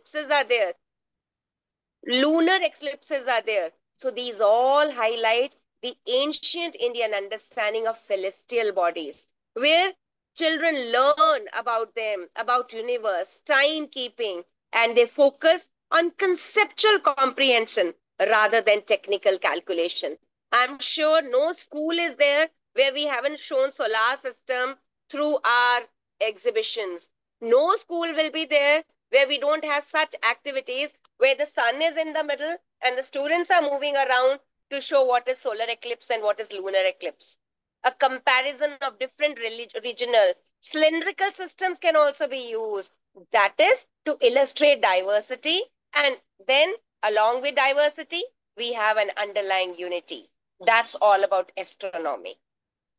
eclipses are there. Lunar eclipses are there. So these all highlight the ancient Indian understanding of celestial bodies, where children learn about them, about universe, timekeeping, and they focus on conceptual comprehension rather than technical calculation. I'm sure no school is there where we haven't shown solar system through our exhibitions. No school will be there where we don't have such activities where the sun is in the middle and the students are moving around to show what is solar eclipse and what is lunar eclipse. A comparison of different regional calendrical systems can also be used. That is to illustrate diversity and then along with diversity, we have an underlying unity. That's all about astronomy.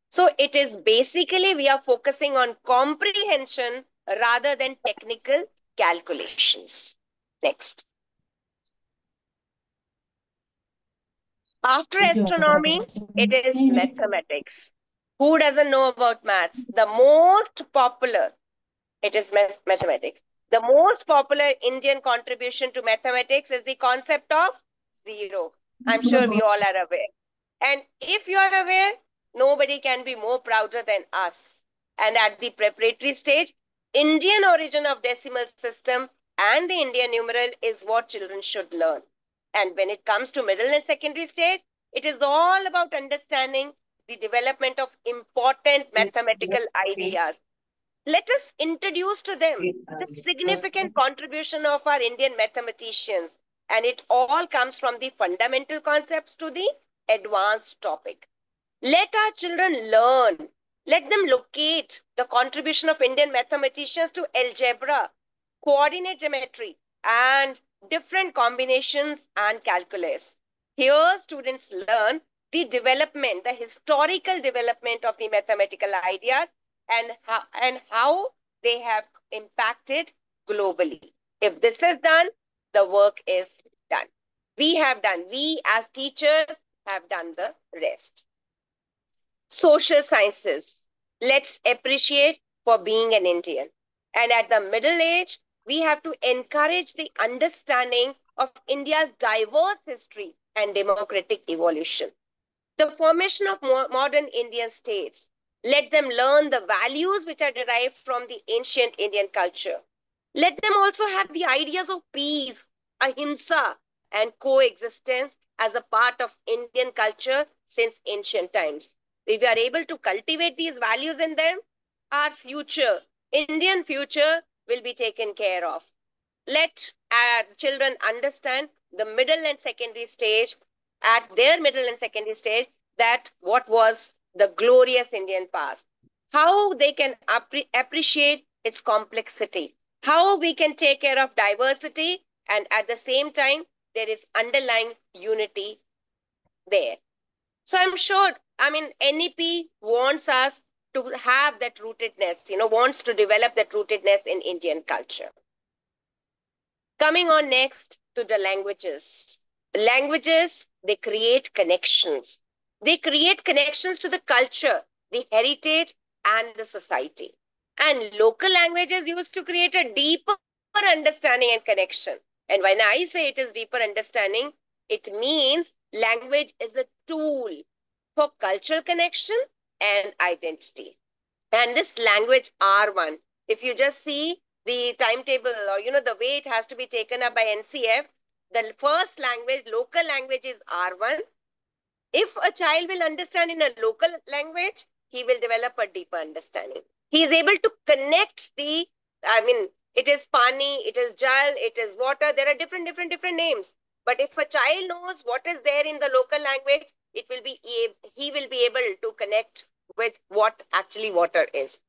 So it is basically we are focusing on comprehension rather than technical calculations. Next. After astronomy, it is mm-hmm. mathematics. Who doesn't know about maths? The most popular, it is math mathematics. The most popular Indian contribution to mathematics is the concept of zero. I'm sure we all are aware. And if you are aware, nobody can be more prouder than us. And at the preparatory stage, Indian origin of decimal system and the Indian numeral is what children should learn. And when it comes to middle and secondary stage, it is all about understanding the development of important mathematical ideas. Let us introduce to them the significant contribution of our Indian mathematicians. And it all comes from the fundamental concepts to the advanced topic. Let our children learn. Let them locate the contribution of Indian mathematicians to algebra, coordinate geometry, and different combinations and calculus. Here, students learn the development, the historical development of the mathematical ideas and how, and how they have impacted globally. If this is done, the work is done. We have done, we as teachers have done the rest. Social sciences, let's appreciate for being an Indian. And at the middle age, we have to encourage the understanding of India's diverse history and democratic evolution. The formation of modern Indian states, let them learn the values which are derived from the ancient Indian culture. Let them also have the ideas of peace, ahimsa, and coexistence as a part of Indian culture since ancient times. If we are able to cultivate these values in them, our future, Indian future, will be taken care of. Let our children understand the middle and secondary stage, at their middle and secondary stage, that what was the glorious Indian past, how they can appreciate its complexity, how we can take care of diversity, and at the same time, there is underlying unity there. So I'm sure, I mean, NEP wants us to have that rootedness, you know, wants to develop that rootedness in Indian culture. Coming on next to the languages. Languages, they create connections. They create connections to the culture, the heritage, and the society. And local languages used to create a deeper understanding and connection. And when I say it is deeper understanding, it means language is a tool for cultural connection and identity. And this language R1, if you just see the timetable or, you know, the way it has to be taken up by NCF, the first language, local language is R1. If a child will understand in a local language, he will develop a deeper understanding. He is able to connect the, I mean, it is pani, it is jal, it is water. There are different, different, different names. But if a child knows what is there in the local language, it will be he will be able to connect with what actually water is.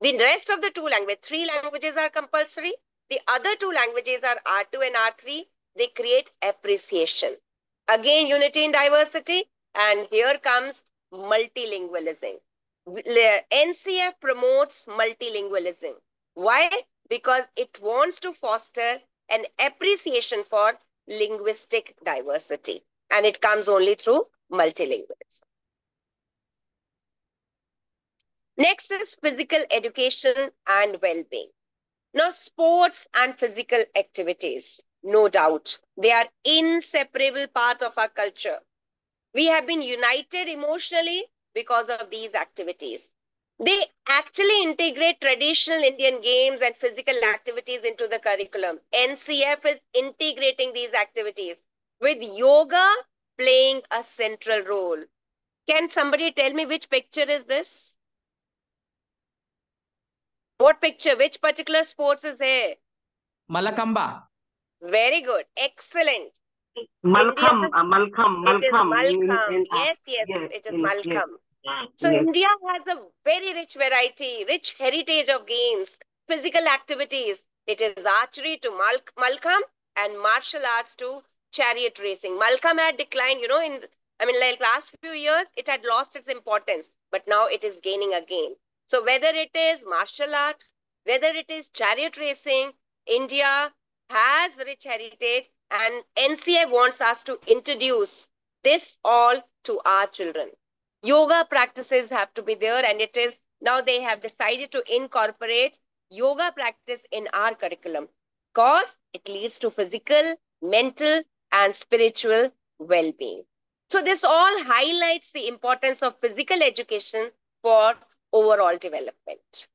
The rest of the two languages, three languages are compulsory. The other two languages are R2 and R3. They create appreciation. Again, unity in diversity. And here comes multilingualism. NCF promotes multilingualism. Why? Because it wants to foster an appreciation for linguistic diversity. And it comes only through multilingualism. Next is physical education and well-being. Now, sports and physical activities, no doubt, they are inseparable part of our culture. We have been united emotionally because of these activities. They actually integrate traditional Indian games and physical activities into the curriculum. NCF is integrating these activities with yoga playing a central role. Can somebody tell me which picture is this? What picture? Which particular sports is here? Mallakhamba. Very good. Excellent. Mallakhamb, India- uh, Mallakhamb, Mallakhamb. Mallakhamb. in- uh, Yes, yes, yes, it is yes, yes. So yes. India has a very rich variety, rich heritage of games, physical activities. It is archery to Mal Mallakhamb and martial arts to chariot racing. Mallakhamb had declined, you know, in I mean, like last few years, it had lost its importance, but now it is gaining again. So whether it is martial art, whether it is chariot racing, India has rich heritage and NCF wants us to introduce this all to our children. Yoga practices have to be there and it is now they have decided to incorporate yoga practice in our curriculum because it leads to physical, mental and spiritual well-being. So this all highlights the importance of physical education for overall development.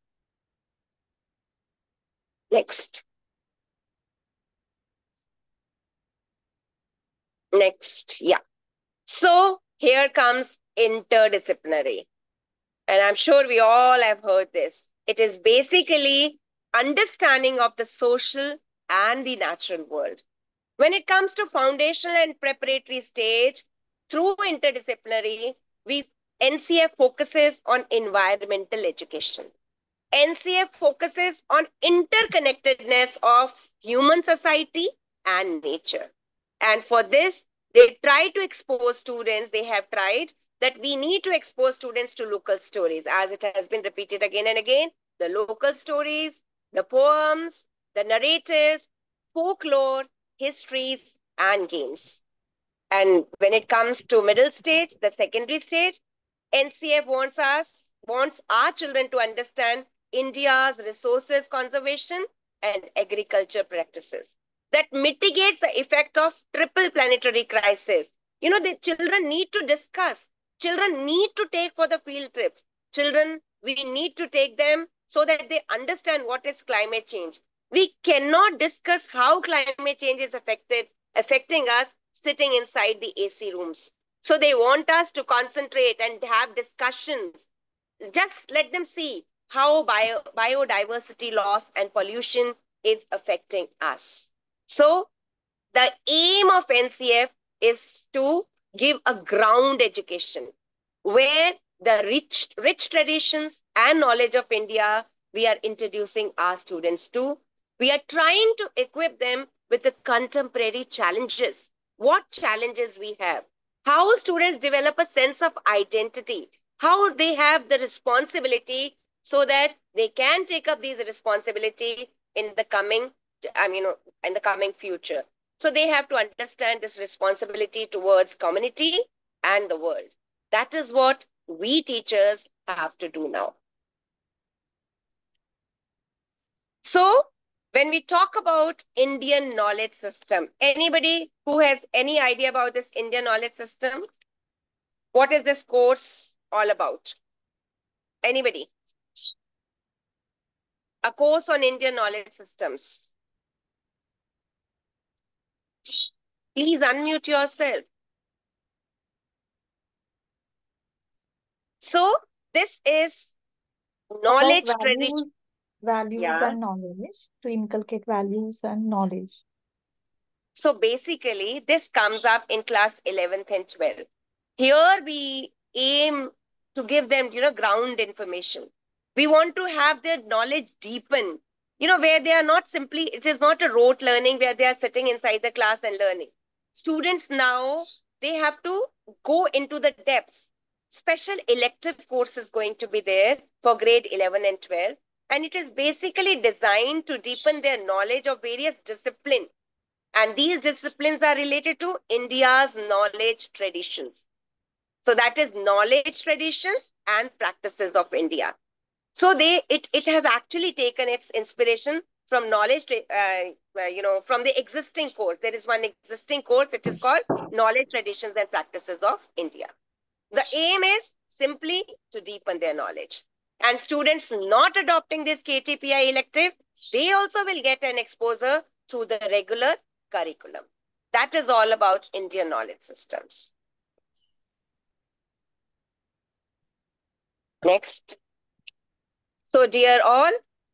Next. Next, yeah. So here comes interdisciplinary. And I'm sure we all have heard this. It is basically understanding of the social and the natural world. When it comes to foundational and preparatory stage, through interdisciplinary, we NCF focuses on environmental education. NCF focuses on interconnectedness of human society and nature. And for this, they try to expose students, they have tried that we need to expose students to local stories as it has been repeated again and again. The local stories, the poems, the narratives, folklore, histories, and games. And when it comes to middle stage, the secondary stage, NCF wants us, wants our children to understand India's resources conservation and agriculture practices that mitigates the effect of triple planetary crisis. You know, the children need to discuss. Children need to take for the field trips. Children, we need to take them so that they understand what is climate change. We cannot discuss how climate change is affected, affecting us sitting inside the AC rooms. So they want us to concentrate and have discussions. Just let them see how bio, biodiversity loss and pollution is affecting us. So the aim of NCF is to give a ground education where the rich, rich traditions and knowledge of India we are introducing our students to. We are trying to equip them with the contemporary challenges. What challenges we have? How students develop a sense of identity? How they have the responsibility so that they can take up these responsibility in the coming, I mean, in the coming future. So they have to understand this responsibility towards community and the world. That is what we teachers have to do now. So when we talk about Indian knowledge system, anybody who has any idea about this Indian knowledge system? What is this course all about? Anybody? A course on Indian knowledge systems. Please unmute yourself. So this is knowledge About tradition. values, values Yeah. and knowledge to inculcate values and knowledge. So basically, this comes up in class 11th and 12th. Here we aim to give them, you know, ground information. We want to have their knowledge deepen, you know, where they are not simply, it is not a rote learning where they are sitting inside the class and learning. Students now, they have to go into the depths. Special elective course is going to be there for grade 11 and 12. And it is basically designed to deepen their knowledge of various disciplines and these disciplines are related to India's knowledge traditions. So that is knowledge traditions and practices of India. So they it, it has actually taken its inspiration from knowledge, uh, uh, you know, from the existing course. There is one existing course. It is called Knowledge, Traditions and Practices of India. The aim is simply to deepen their knowledge. And students not adopting this KTPI elective, they also will get an exposure through the regular curriculum. That is all about Indian knowledge systems. Next. So dear all,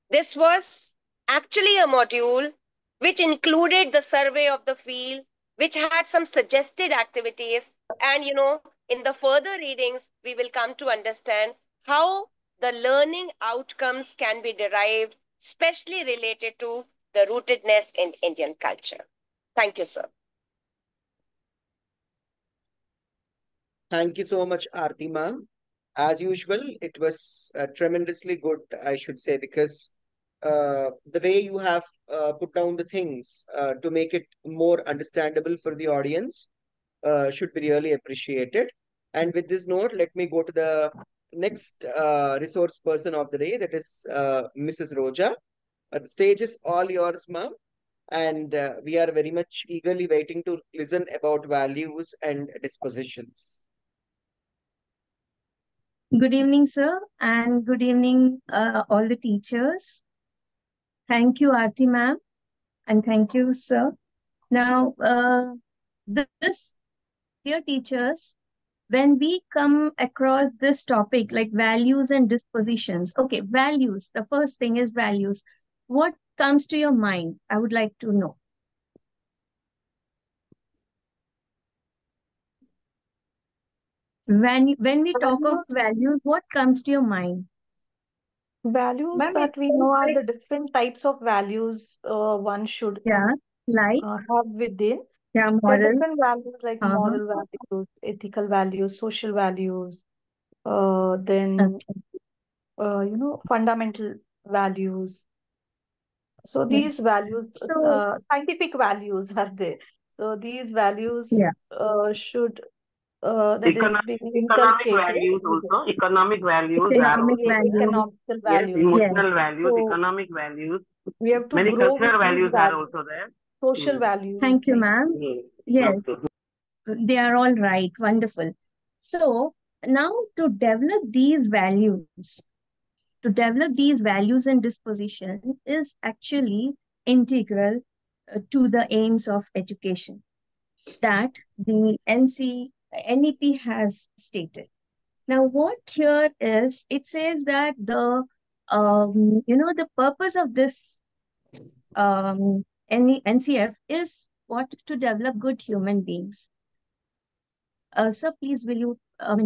this was actually a module which included the survey of the field, which had some suggested activities. And, you know, in the further readings, we will come to understand how the learning outcomes can be derived, especially related to the rootedness in Indian culture. Thank you, sir. Thank you so much, Aarti ma'am. As usual, it was uh, tremendously good, I should say, because uh, the way you have uh, put down the things uh, to make it more understandable for the audience uh, should be really appreciated. And with this note, let me go to the next uh, resource person of the day, that is uh, Mrs. Roja. Uh, the stage is all yours, ma'am. And uh, we are very much eagerly waiting to listen about values and dispositions. Good evening, sir, and good evening, uh, all the teachers. Thank you, Aarti ma'am, and thank you, sir. Now, uh, this, dear teachers, when we come across this topic like values and dispositions, okay, values, the first thing is values. What comes to your mind? I would like to know. When, when we talk of values, what comes to your mind? Values Ma'am, that we know are the different types of values uh, one should Yeah, like, uh, have within. Yeah, There are morals. different values like Uh-huh. moral values, ethical values, social values, uh, then Okay. uh, you know fundamental values. So Yeah. these values, So- uh, scientific values are there. So these values Yeah. uh, should uh, that is Economic, being economic inculcated. values also. Economic values are Economic also values. there. Economical Yes, values. emotional Yes. values, So- economic values. We have to Many grow with cultural these values are values. also there. Social Mm. values. Thank you, ma'am. Yes. Yes, Okay. they are all right. Wonderful. So now to develop these values, to develop these values and disposition is actually integral uh, to the aims of education that the NC, NEP has stated. Now, what here is, it says that the, um, you know, the purpose of this um, NE NCF is what? To develop good human beings. Uh, sir, please will you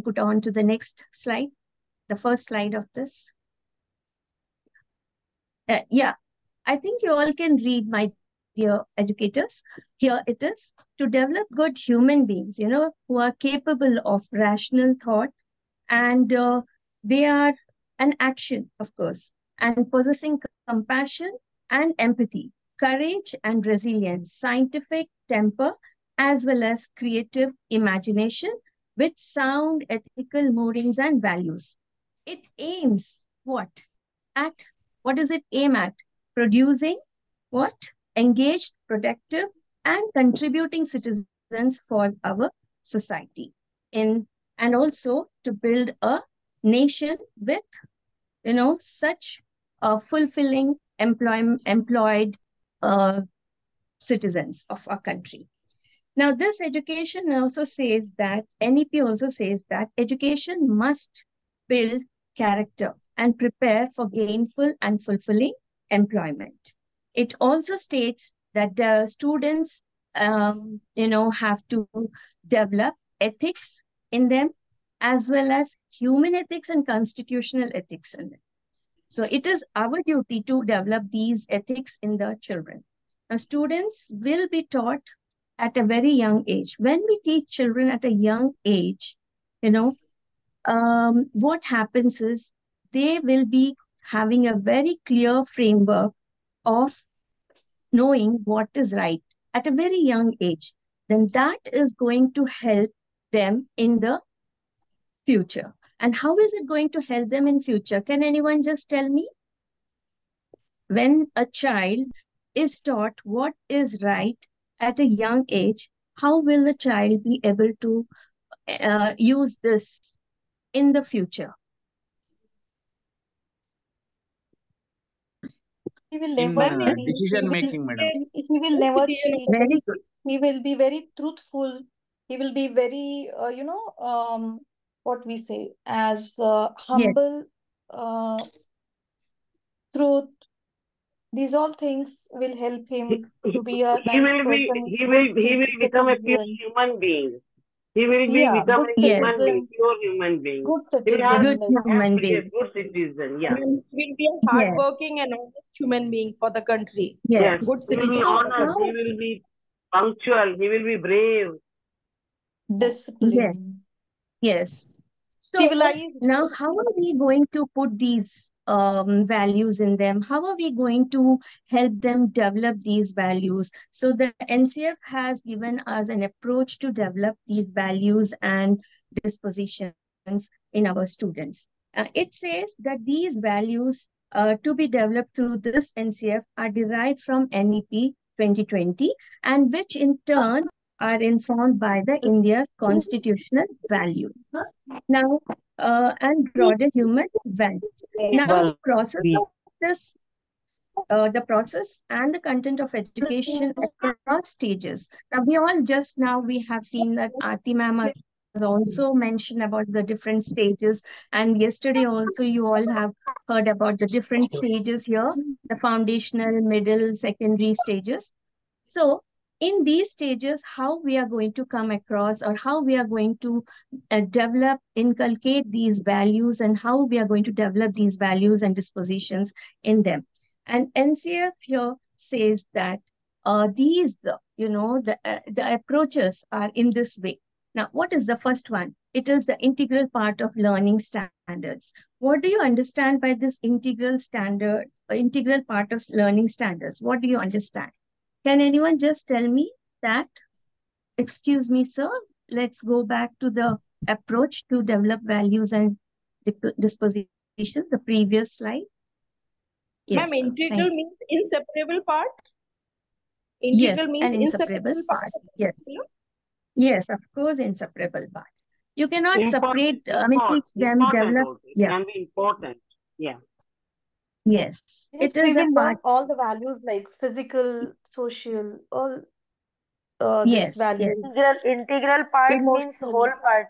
put on to the next slide, the first slide of this. Uh, yeah, I think you all can read, my dear educators. Here it is to develop good human beings, you know, who are capable of rational thought and uh, they are an action, of course, and possessing compassion and empathy, courage and resilience, scientific temper, as well as creative imagination with sound ethical moorings and values. It aims what? At what does it aim at? Producing what? Engaged, productive, and contributing citizens for our society. In and also to build a nation with, you know, such a fulfilling employ employed uh, citizens of our country. Now, this education also says that, NEP also says that education must build character and prepare for gainful and fulfilling employment. It also states that the students, um, you know, have to develop ethics in them as well as human ethics and constitutional ethics in them. So it is our duty to develop these ethics in the children. Now, students will be taught at a very young age. When we teach children at a young age, you know, um, what happens is they will be having a very clear framework of knowing what is right at a very young age. Then that is going to help them in the future. And how is it going to help them in future? Can anyone just tell me? when a child is taught what is right at a young age, how will the child be able to uh, use this in the future? He will In never uh, decision making, madam. he will never cheat. Very good. He will be very truthful. He will be very, uh, you know, um, what we say, as uh, humble, uh, truth. These all things will help him to be a he nice will be he will he will become a pure citizen. human being. He will be Yeah, become good a Yes. human being, pure human being. good He will have, citizen. Good human to a being. good citizen. Yeah. And will be a Yes. hardworking and honest human being for the country. Yes. Yes. Good He will be citizen So for the honest. He will be punctual. He will be brave. Discipline, Yes. So civilized. now, how are we going to put these um, values in them? How are we going to help them develop these values? So the NCF has given us an approach to develop these values and dispositions in our students. Uh, it says that these values uh, to be developed through this NCF are derived from NEP 2020 and which in turn are informed by the India's constitutional values. Now, uh, and broader human values. Now, Well, process the of this, uh, the process and the content of education across stages. Now, we all just now we have seen that Aarti ma'am has also mentioned about the different stages, and yesterday also you all have heard about the different stages here, the foundational, middle, secondary stages. So, in these stages, how we are going to come across or how we are going to uh, develop, inculcate these values and how we are going to develop these values and dispositions in them. And NCF here says that uh, these, you know, the, uh, the approaches are in this way. Now, what is the first one? It is the integral part of learning standards. What do you understand by this integral standard, integral part of learning standards? What do you understand? Can anyone just tell me that? Excuse me, sir. Let's go back to the approach to develop values and dip- dispositions, the previous slide. Yes, Ma'am, sir. Thank integral you. means inseparable part. Yes, Integral means an inseparable inseparable part part. Yes. Yes, of course, inseparable part. You cannot important, separate, uh, I mean, teach them, important develop. also. It Yeah, can be important. Yeah. Yes. Yes, It we a part. all the values like physical, social, all uh, this Yes, yes. Integral, integral part means emotional. whole part.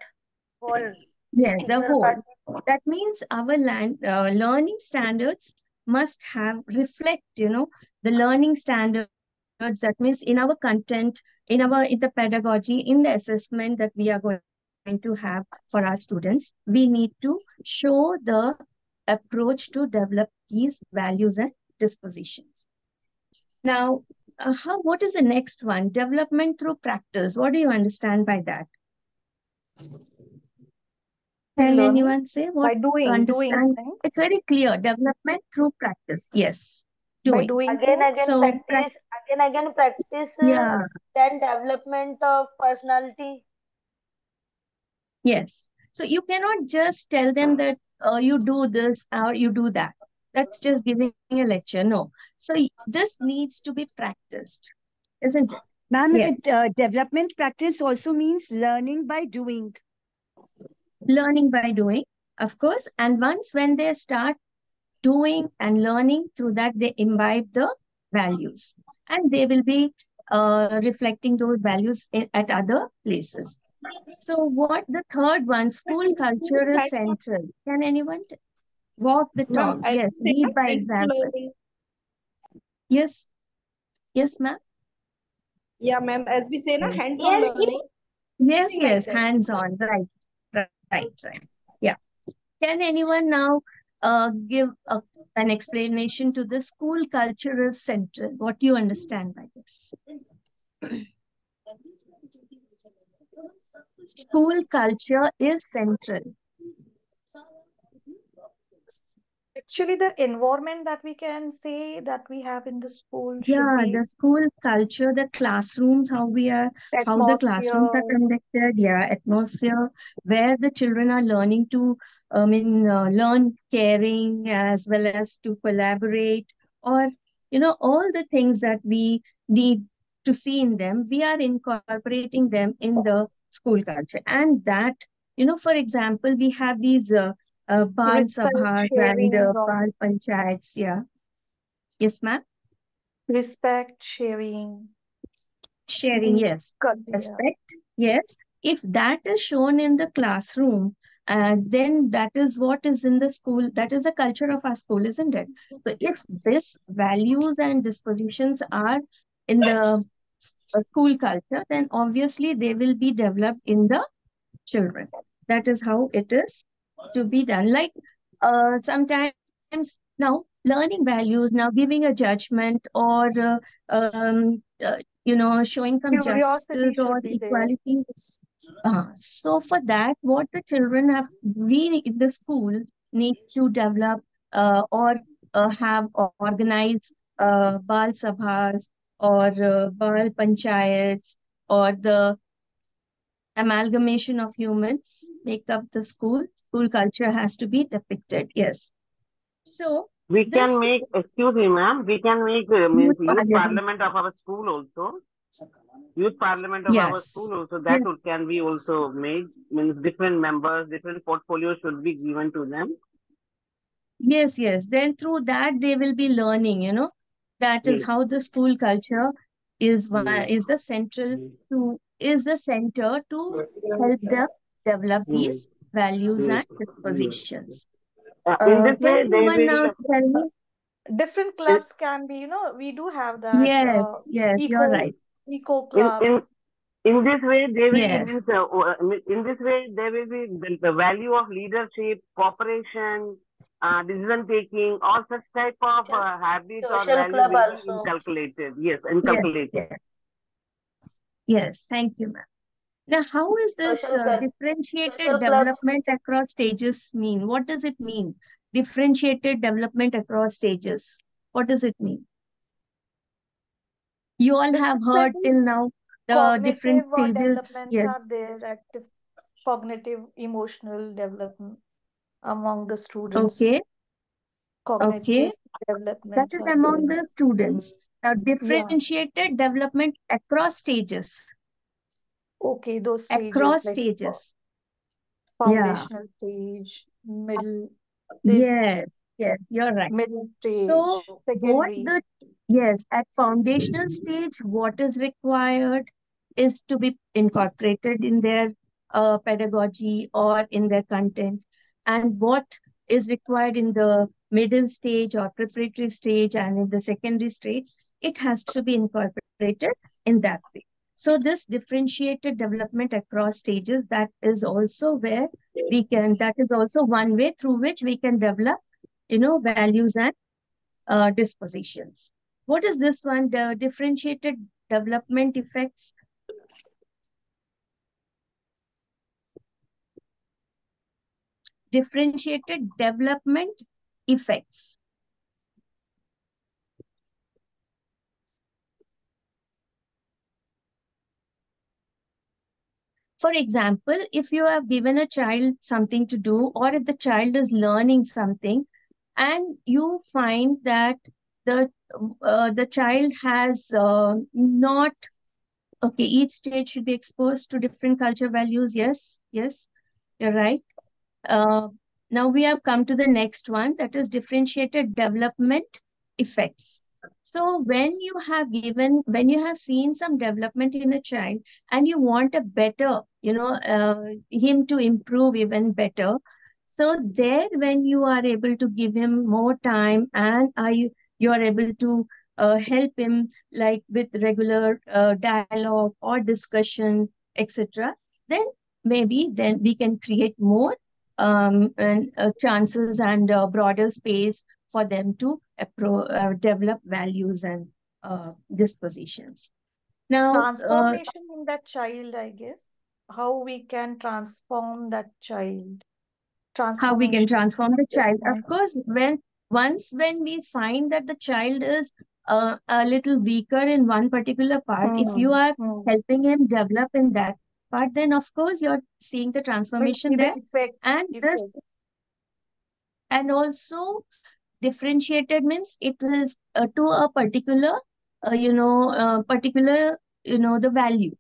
Whole. Yes, the Integral part whole. That means our land, uh, learning standards must have reflect, you know, the learning standards. That means in our content, in our in the pedagogy, in the assessment that we are going to have for our students, we need to show the approach to develop these values and dispositions. Now, uh, how? What is the next one? Development through practice. What do you understand by that? Can Learning anyone say what by doing, doing understand? things, It's very clear. Development through practice. Yes, by doing. doing again, again So, prac- practice, again, again practice, uh, yeah, then development of personality. yes. So you cannot just tell them that uh, you do this or you do that. That's just giving a lecture. No. So this needs to be practiced, isn't it? Ma'am, Yes. uh, development practice also means learning by doing. Learning by doing, of course. And once when they start doing and learning through that, they imbibe the values and they will be uh, reflecting those values in, at other places. So what the third one, school culture is central. Can anyone walk the talk? as Yes, lead by example. Yes, yes, ma'am. Yeah, ma'am, as we say, na, hands-on Yes, learning. Yes, yes, hands-on, right, right, right, right. Yeah. Can anyone now uh, give a, an explanation to the school culture is central? What do you understand by this? School culture is central. Actually, the environment that we can say that we have in the school Yeah, be the school culture, the classrooms, how we are, how the classrooms are conducted, yeah, atmosphere, where the children are learning to, I mean, uh, learn caring as well as to collaborate. or you know all the things that we need to see in them we are incorporating them in the school culture and that you know for example we have these uh, uh, Bal Sabhas and uh, Bal Panchayats yeah. Yes ma'am? Respect, sharing, sharing yes. respect yes. If that is shown in the classroom uh, then that is what is in the school that is the culture of our school isn't it? So if this values and dispositions are in the school culture then obviously they will be developed in the children. That is how it is to be done like uh, sometimes now learning values now giving a judgment or uh, um, uh, you know showing some justice or should be there. equality uh, so for that, what the children have, we in the school need to develop uh, or uh, have organized organize uh, Bal Sabhas or uh, Bal Panchayats or the amalgamation of humans make up the school. School culture has to be depicted. Yes. So We this can make, excuse me, ma'am, we can make uh, means youth parliament. parliament of our school also. Youth parliament of our school also, that Yes. can be also made, means different members, different portfolios should be given to them. Yes, yes. Then through that they will be learning, you know. That is Yes. how the school culture is one Yes. is the central to is the center to help them develop these values and dispositions. Uh, in Uh, this way, can they someone now tell me? Different clubs can be, you know, we do have that Yes, uh, yes, you're right. eco in, club. in, in this way, they will be, Yes, means, uh, uh, in this way, there will be the, the value of leadership, cooperation, uh, decision taking, all such type of Social, uh, habits or social values club will be also. inculcated. Yes, yes, inculcated. yes, yes. Thank you, ma'am. Now, how is this uh, differentiated development across stages mean? What does it mean? Differentiated development across stages. What does it mean? You all have heard till now the different cognitive uh, stages. Yes. are there, active cognitive, emotional development among the students. Okay. Cognitive Okay. That developments is among the students. Now, Yeah. differentiated development across stages. Okay, those stages Across like stages. Yeah. foundational stage, middle, this Yes. Yes. You're right. middle stage. So, stage, what the, yes, at foundational stage, what is required is to be incorporated in their uh, pedagogy or in their content. And what is required in the middle stage or preparatory stage and in the secondary stage, it has to be incorporated in that way. So this differentiated development across stages, that is also where we can, that is also one way through which we can develop, you know, values and uh, dispositions. What is this one? The differentiated development effects. Differentiated development effects. For example, if you have given a child something to do, or if the child is learning something, and you find that the uh, the child has uh, not okay, each stage should be exposed to different culture values. Yes, yes, you're right. Uh, now we have come to the next one, that is differentiated development effects. So when you have given, when you have seen some development in a child and you want a better, you know, uh, him to improve even better. So there, when you are able to give him more time and are you, you are able to uh, help him like with regular uh, dialogue or discussion, etc., then maybe then we can create more um, and uh, chances and uh, broader space for them to appro- uh, develop values and uh, dispositions. Now, uh, Transformation in that child, I guess. How we can transform that child. how we can transform the child. Of course, when once when we find that the child is uh, a little weaker in one particular part, if you Hmm. are Hmm. helping him develop in that part, then of course you're seeing the transformation there. effect, And this and also differentiated means it was uh, to a particular, uh, you know, uh, particular, you know, the value.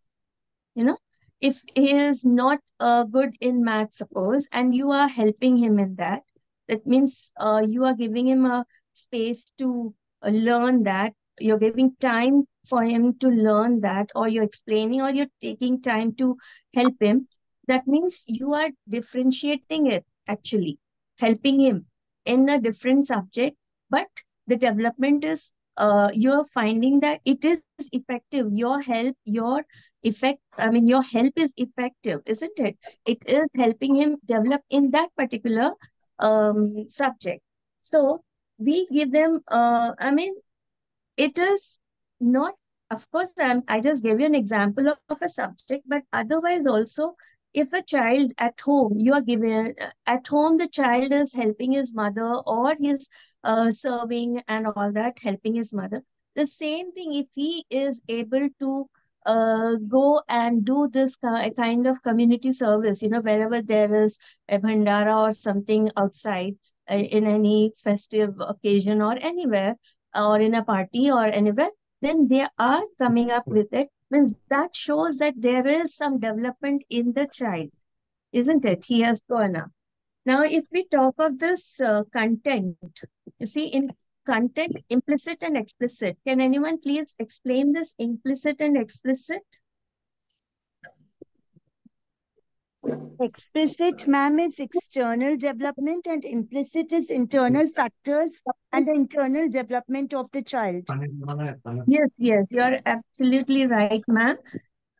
You know, if he is not uh, good in math, suppose, and you are helping him in that, that means uh, you are giving him a space to uh, learn that. You're giving time for him to learn that, or you're explaining, or you're taking time to help him. That means you are differentiating it actually, helping him in a different subject, but the development is uh, you're finding that it is effective. Your help, your effect, I mean, your help is effective, isn't it? It is helping him develop in that particular um, subject. So we give them, uh, I mean, it is not, of course, I'm, I just gave you an example of, of a subject, but otherwise also, if a child at home, you are given, at home, the child is helping his mother or he's uh, serving and all that, helping his mother. The same thing, if he is able to uh, go and do this kind of community service, you know, wherever there is a bhandara or something outside uh, in any festive occasion or anywhere, or in a party or anywhere, then they are coming up with it. Means that shows that there is some development in the child, isn't it? He has gone up. Now, if we talk of this uh, content, you see, in content, implicit and explicit. Can anyone please explain this implicit and explicit? Explicit, ma'am, is external development and implicit is internal factors and the internal development of the child. Yes, yes, you're absolutely right, ma'am.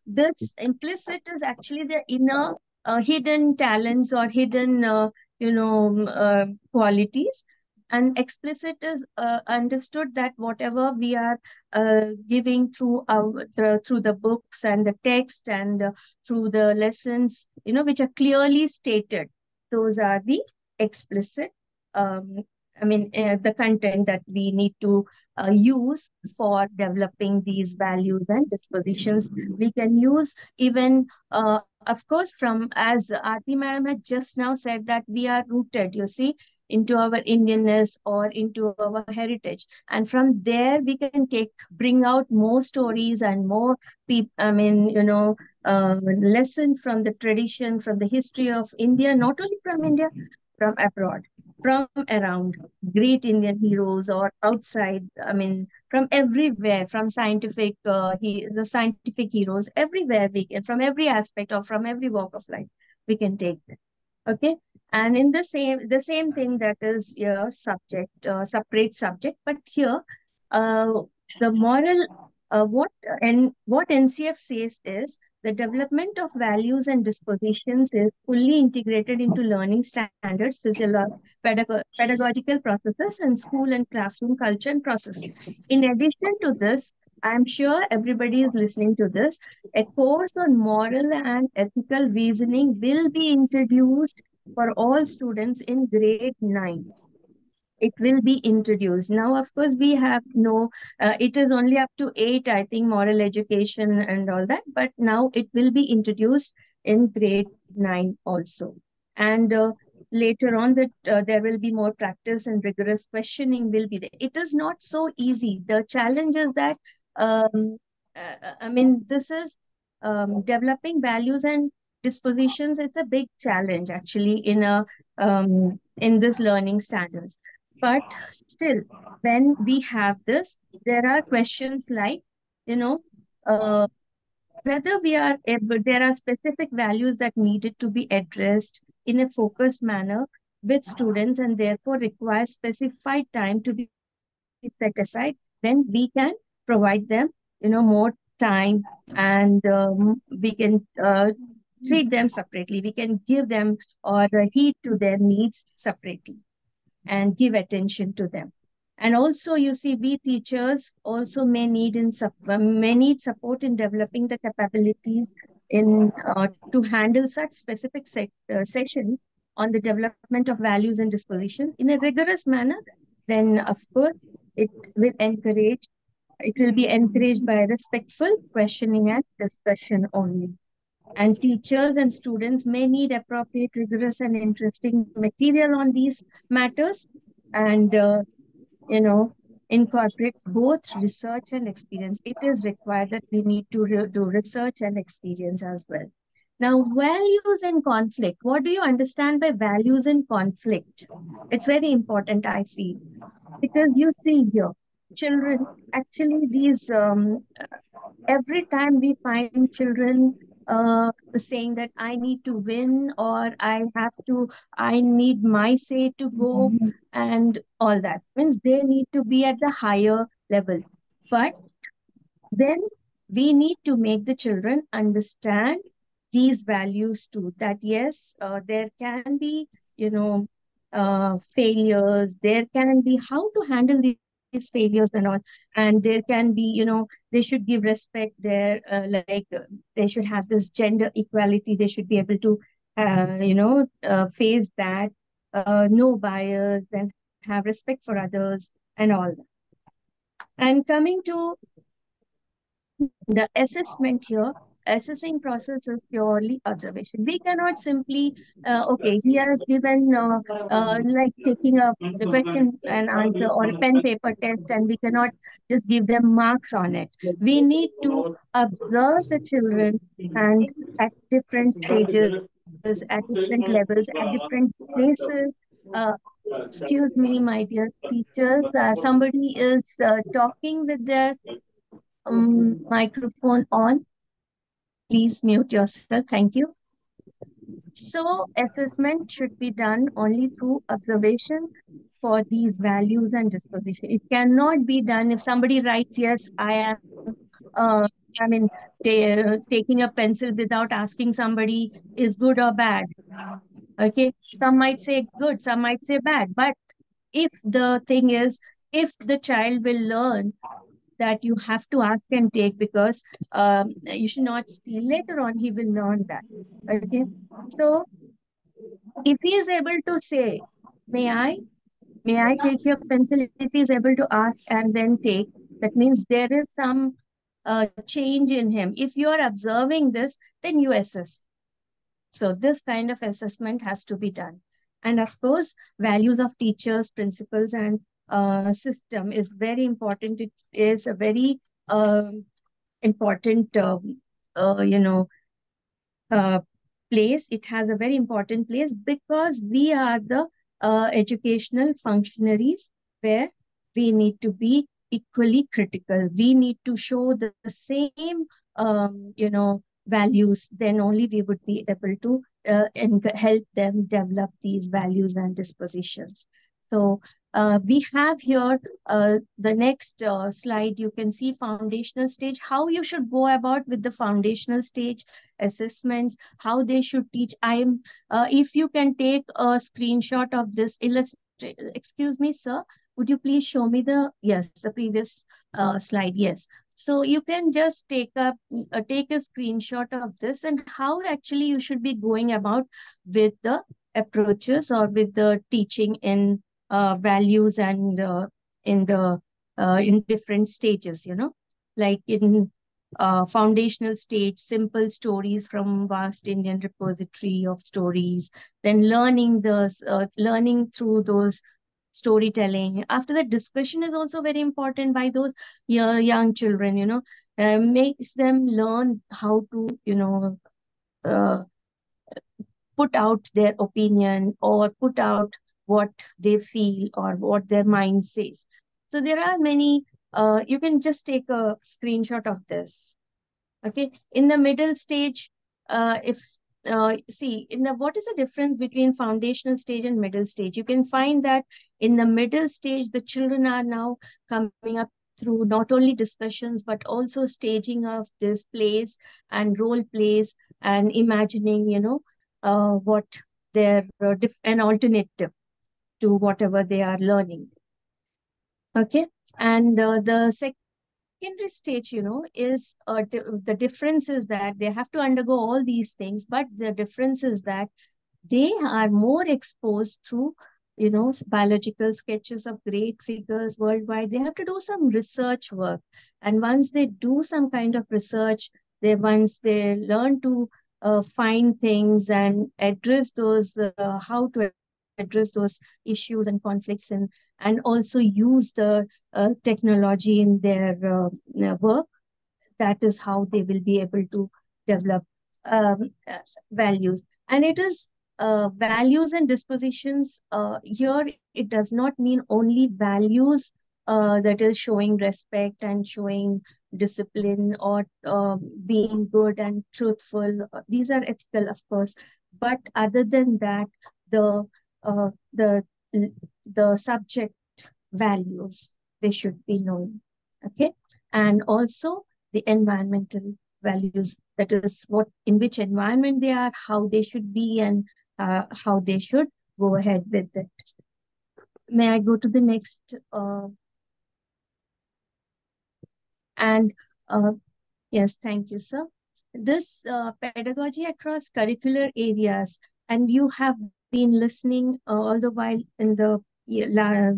This implicit is actually the inner uh, hidden talents or hidden, uh, you know, uh, qualities and explicit is uh, understood that whatever we are uh, giving through our the, through the books and the text and uh, through the lessons you know which are clearly stated those are the explicit um, i mean uh, the content that we need to uh, use for developing these values and dispositions we can use. Even uh, of course from as Aarti madam had just now said that we are rooted you see into our Indianness or into our heritage. And from there, we can take, bring out more stories and more people, I mean, you know, uh, lessons from the tradition, from the history of India, not only from India, from abroad, from around great Indian heroes or outside, I mean, from everywhere, from scientific, uh, he, the scientific heroes, everywhere we can, from every aspect or from every walk of life, we can take them. Okay, and in the same the same thing that is your subject uh, separate subject but here uh, the moral uh, what and what ncf says is the development of values and dispositions is fully integrated into learning standards physiolo- pedag- pedagogical processes and school and classroom culture and processes in addition to this I'm sure everybody is listening to this. A course on moral and ethical reasoning will be introduced for all students in grade 9 it will be introduced. Now of course we have no uh, it is only up to 8 i think moral education and all that but now it will be introduced in grade 9 also. And uh, later on that uh, there will be more practice and rigorous questioning will be there. It is not so easy. The challenge is that um, uh, i mean this is um, developing values and dispositions it's a big challenge actually in a um, in this learning standards. But still when we have this there are questions like you know uh, whether we are able there are specific values that needed to be addressed in a focused manner with students and therefore require specified time to be set aside then we can provide them you know more time and um, we can uh, treat them separately. We can give them or heed to their needs separately and give attention to them. And also, you see, we teachers also may need in may need support in developing the capabilities in uh, to handle such specific se uh, sessions on the development of values and dispositions in a rigorous manner. Then, of course, it will encourage. It will be encouraged by respectful questioning and discussion only and teachers and students may need appropriate, rigorous, and interesting material on these matters. and uh, you know incorporates both research and experience. It is required that we need to re do research and experience as well. Now, values in conflict. What do you understand by values in conflict? It's very important, I feel, because you see here, children, actually, these, um, every time we find children uh, saying that I need to win or I have to, I need my say to go and all that means they need to be at the higher level. But then we need to make the children understand these values too, that yes, uh, there can be, you know, uh, failures, there can be how to handle these these failures and all. And there can be you know they should give respect there uh, like uh, they should have this gender equality. They should be able to uh, you know uh, face that uh, no bias and have respect for others and all that. And coming to the assessment here assessing process is purely observation. We cannot simply, uh, okay, he has given uh, uh, like taking a question and answer or a pen paper test and we cannot just give them marks on it. We need to observe the children and at different stages, at different levels, at different places. Uh, excuse me, my dear teachers, uh, somebody is uh, talking with their um, microphone on. Please mute yourself. Thank you. So assessment should be done only through observation for these values and disposition. It cannot be done if somebody writes, yes, I am, uh, I mean, taking a pencil without asking somebody is good or bad. Okay, some might say good, some might say bad. But if the thing is, if the child will learn that you have to ask and take because um, you should not steal. Later on, he will learn that. Okay. So if he is able to say, may I, may I take your pencil? If he is able to ask and then take, that means there is some uh, change in him. If you are observing this, then you assess. So this kind of assessment has to be done. And of course, values of teachers, principals, and uh, system is very important. It is a very uh, important, um, uh, you know, uh, place. It has a very important place because we are the uh, educational functionaries where we need to be equally critical. We need to show the, the same, um, you know, values. Then only we would be able to uh, and help them develop these values and dispositions. So uh, we have here uh, the next uh, slide. You can see foundational stage, how you should go about with the foundational stage assessments, how they should teach. I am, uh, if you can take a screenshot of this illustration, excuse me, sir, would you please show me the, yes, the previous uh, slide, yes. So you can just take up, uh, take a screenshot of this and how actually you should be going about with the approaches or with the teaching in uh, values and uh, in the uh, in different stages you know? Like in uh, foundational stage simple stories from vast indian repository of stories then learning the uh, learning through those storytelling. After that discussion is also very important by those young children you know? Uh, makes them learn how to you know uh, put out their opinion or put out what they feel or what their mind says. So there are many, uh, you can just take a screenshot of this. Okay, in the middle stage, uh, if uh, see in the what is the difference between foundational stage and middle stage? You can find that in the middle stage, the children are now coming up through not only discussions but also staging of this plays and role plays and imagining, you know, uh, what their uh, an alternative to whatever they are learning. Okay, and uh, the secondary stage, you know, is uh, the difference is that they have to undergo all these things, but the difference is that they are more exposed to you know, biological sketches of great figures worldwide. They have to do some research work. And once they do some kind of research, they once they learn to uh, find things and address those, uh, how to address those issues and conflicts and and also use the uh, technology in their uh, work. That is how they will be able to develop um, values. And it is uh, values and dispositions uh, here it does not mean only values uh, that is showing respect and showing discipline or uh, being good and truthful. These are ethical of course. But other than that the uh, the the subject values they should be known okay? And also the environmental values that is what in which environment they are how they should be and uh, how they should go ahead with it. May i go to the next uh, and uh, yes thank you sir. This uh, pedagogy across curricular areas and you have been listening uh, all the while in the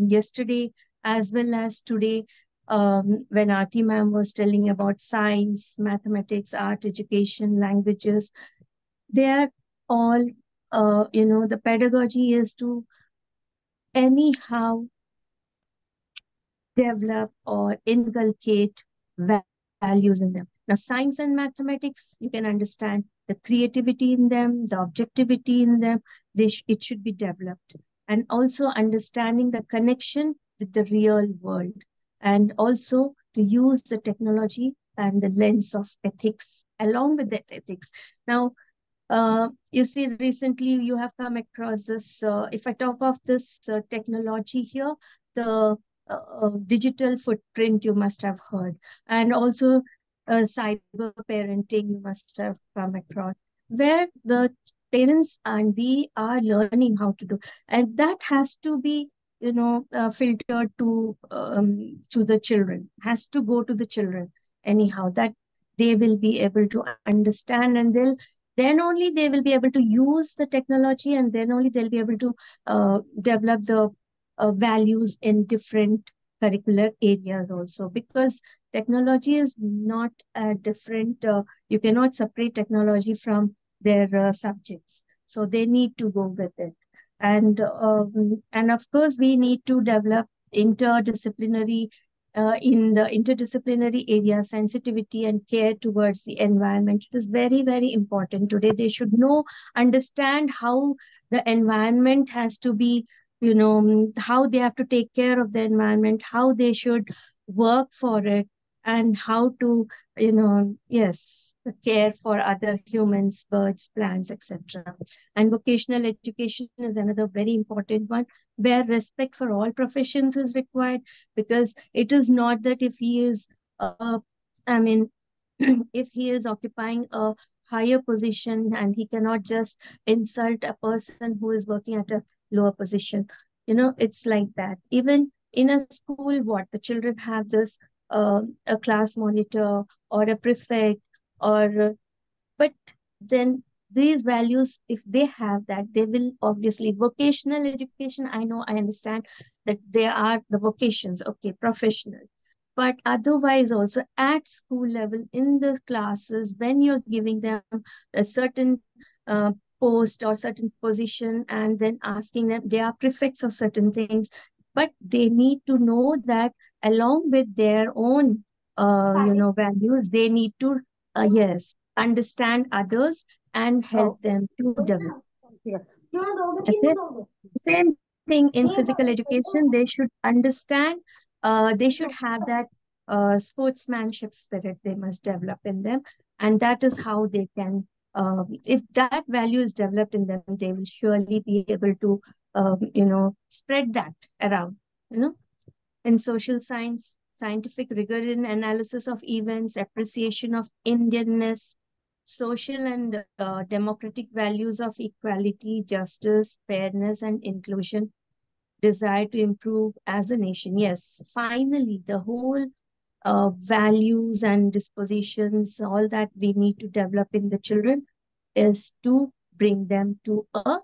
yesterday as well as today um, when Aarti ma'am was telling about science, mathematics, art, education, languages, they are all, uh, you know, the pedagogy is to anyhow develop or inculcate values in them. Now, science and mathematics, you can understand the creativity in them, the objectivity in them, sh it should be developed. And also understanding the connection with the real world. And also to use the technology and the lens of ethics along with that ethics. Now, uh, you see, recently you have come across this, uh, if I talk of this uh, technology here, the uh, digital footprint you must have heard, and also uh, cyber parenting you must have come across, where the parents and we are learning how to do, and that has to be you know uh, filtered to um, to the children, has to go to the children anyhow. That they will be able to understand, and they'll then only they will be able to use the technology, and then only they'll be able to uh, develop the uh, values in different curricular areas also because technology is not a different uh, you cannot separate technology from their uh, subjects. So they need to go with it. And um, and of course we need to develop interdisciplinary uh, in the interdisciplinary area sensitivity and care towards the environment. It is very very important. Today they should know understand how the environment has to be you know, how they have to take care of the environment, how they should work for it, and how to, you know, yes, care for other humans, birds, plants, etc. And vocational education is another very important one where respect for all professions is required because it is not that if he is, uh, I mean, if he is occupying a higher position and he cannot just insult a person who is working at a lower position. You know, it's like that. Even in a school, what the children have this uh, a class monitor or a prefect or but then these values if they have that they will obviously vocational education i know i understand that they are the vocations okay professional. But otherwise also at school level in the classes when you're giving them a certain uh, post or certain position and then asking them they are prefects of certain things but they need to know that along with their own uh, you know values they need to uh, yes understand others and help them to develop. same thing in physical education they should understand uh, they should have that uh, sportsmanship spirit they must develop in them. And that is how they can uh, if that value is developed in them, they will surely be able to, um, you know, spread that around, you know. In social science, scientific rigor in analysis of events, appreciation of Indianness, social and uh, democratic values of equality, justice, fairness, and inclusion, desire to improve as a nation. Yes, finally, the whole uh, values and dispositions, all that we need to develop in the children is to bring them to a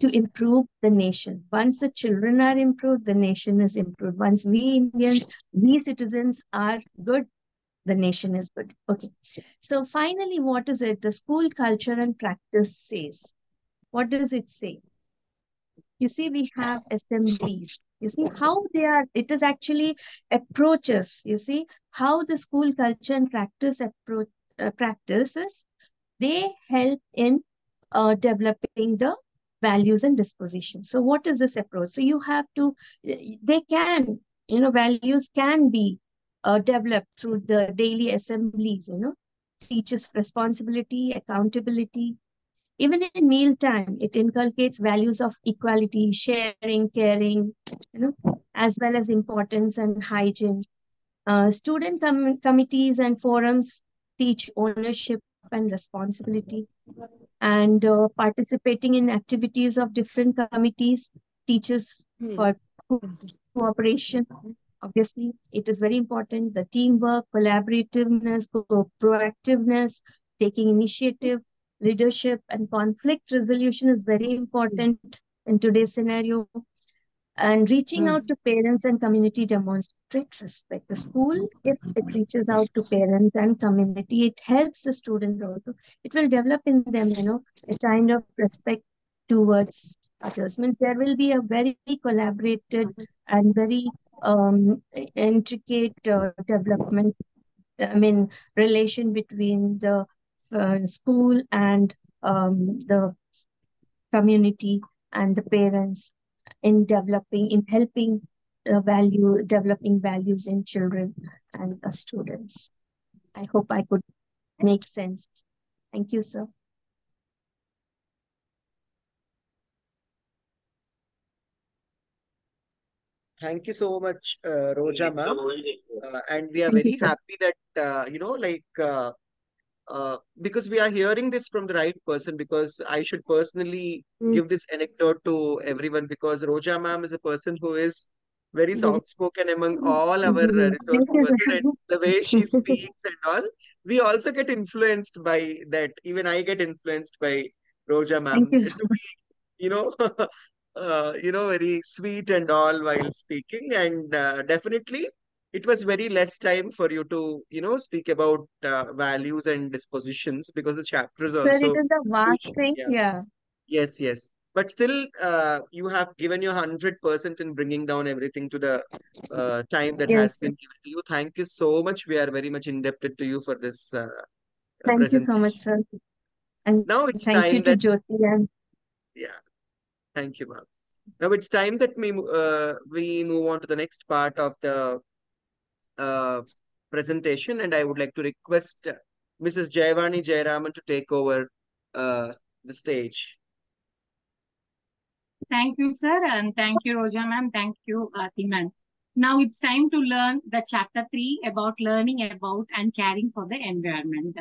to improve the nation. Once the children are improved, the nation is improved. Once we Indians, we citizens are good, the nation is good. Okay. So finally, what is it? The school culture and practice says. What does it say? you see, we have assemblies. You see how they are, it is actually approaches. You see how the school culture and practice approach uh, practices, they help in uh, developing the values and disposition. So what is this approach? So you have to, they can, you know, values can be uh, developed through the daily assemblies, you know, teaches responsibility, accountability. Even in mealtime, it inculcates values of equality, sharing, caring, you know, as well as importance and hygiene. Uh, student com committees and forums teach ownership and responsibility. And uh, participating in activities of different committees teaches for cooperation. Obviously, it is very important. The teamwork, collaborativeness, pro- proactiveness, taking initiative, leadership, and conflict resolution is very important in today's scenario. And reaching out to parents and community demonstrate respect. The school, if it reaches out to parents and community, it helps the students also. It will develop in them, you know, a kind of respect towards others. Means there will be a very collaborated and very um, intricate uh, development, I mean, relation between the uh, school and um, the community and the parents in developing, in helping uh, value, developing values in children and uh, students. I hope I could make sense. Thank you, sir. Thank you so much, uh, Roja ma'am. Uh, and we are very happy that, uh, you know, like, uh, because we are hearing this from the right person, because I should personally Mm. give this anecdote to everyone, because Roja ma'am is a person who is very Very- soft-spoken among all our uh, resource person, and the way she speaks and all, we also get influenced by that. Even I get influenced by Roja ma'am you. you know, uh, you know, very sweet and all while speaking. And uh, definitely, it was very less time for you to, you know, speak about uh, values and dispositions because the chapter is Sir, it also is a vast thing. Yeah. Yeah. Yes, yes. But still, uh, you have given your 100% in bringing down everything to the uh, time that Yes, has been given to you. Thank you so much. We are very much indebted to you for this uh, Thank you so much, sir. And Now it's thank you to that, Jyoti and yeah, thank you, ma'am. Now it's time that we, uh, we move on to the next part of the uh, presentation, and I would like to request uh, Mrs. Jayavani Jayaraman to take over uh, the stage. Thank you, sir, and thank you, Roja ma'am. Thank you, Aarti ma'am. Now it's time to learn the chapter three about learning about and caring for the environment.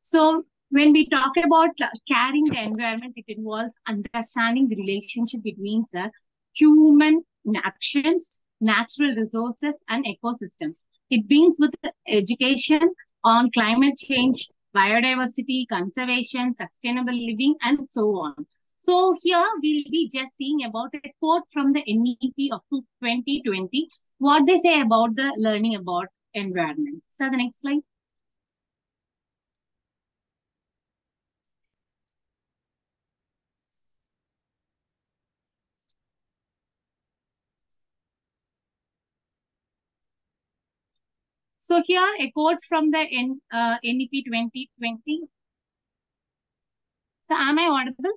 So when we talk about uh, caring the environment, it involves understanding the relationship between the human actions, natural resources, and ecosystems. It begins with education on climate change, biodiversity, conservation, sustainable living, and so on. So here we'll be just seeing about a quote from the NEP of 2020, what they say about the learning about environment. So the next slide. So here a quote from the N, uh, NEP 2020. So am I audible?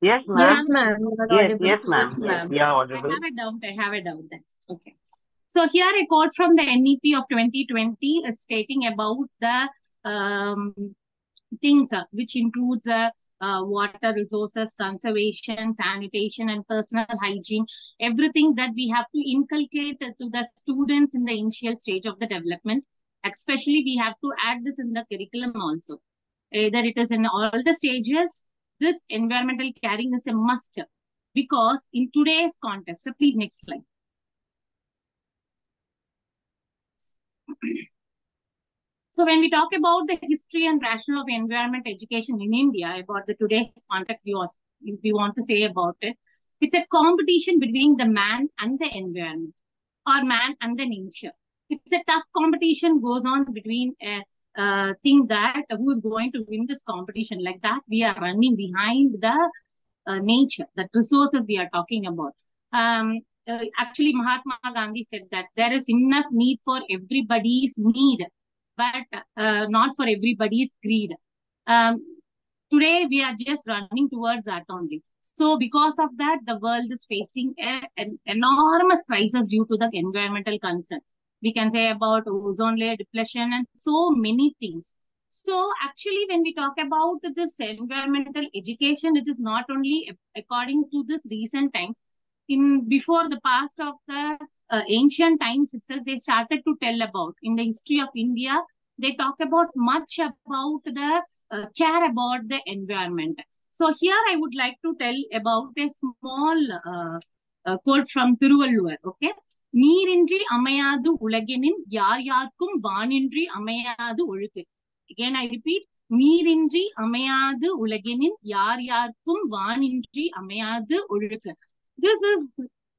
Yes, yes, ma'am. ma'am, Yes, audible. yes, ma'am. Yes, Yes, ma'am. we are I have a doubt. I have a doubt. That's okay. So here a quote from the NEP of 2020 is stating about the um, things uh, which includes uh, uh, water resources, conservation, sanitation, and personal hygiene. Everything that we have to inculcate to the students in the initial stage of the development. Especially, we have to add this in the curriculum also. Either it is in all the stages, this environmental caring is a must because in today's context, so please next slide. So when we talk about the history and rationale of environment education in India, about the today's context we, was, we want to say about it, it's a competition between the man and the environment or man and the nature. It's a tough competition goes on between uh, uh, think that who's going to win this competition. Like that, we are running behind the uh, nature, the resources we are talking about. Um, uh, actually, Mahatma Gandhi said that there is enough need for everybody's need, but uh, not for everybody's greed. Um, today we are just running towards that only. So because of that the world is facing a, an enormous crisis due to the environmental concern. We can say about ozone layer depletion and so many things. So actually when we talk about this environmental education it is not only according to this recent times. In before the past of the uh, ancient times itself they started to tell about in the history of india they talk about much about the uh, care about the environment. So here I would like to tell about a small uh, uh, quote from Thiruvalluvar. Okay, நீரின்றி அமையாது உலகெனின் யார் யார்க்கும் வானின்றி அமையாது ஒழுக்கு. Again I repeat, நீரின்றி அமையாது உலகெனின் யார் யார்க்கும் வானின்றி அமையாது ஒழுக்கு. This is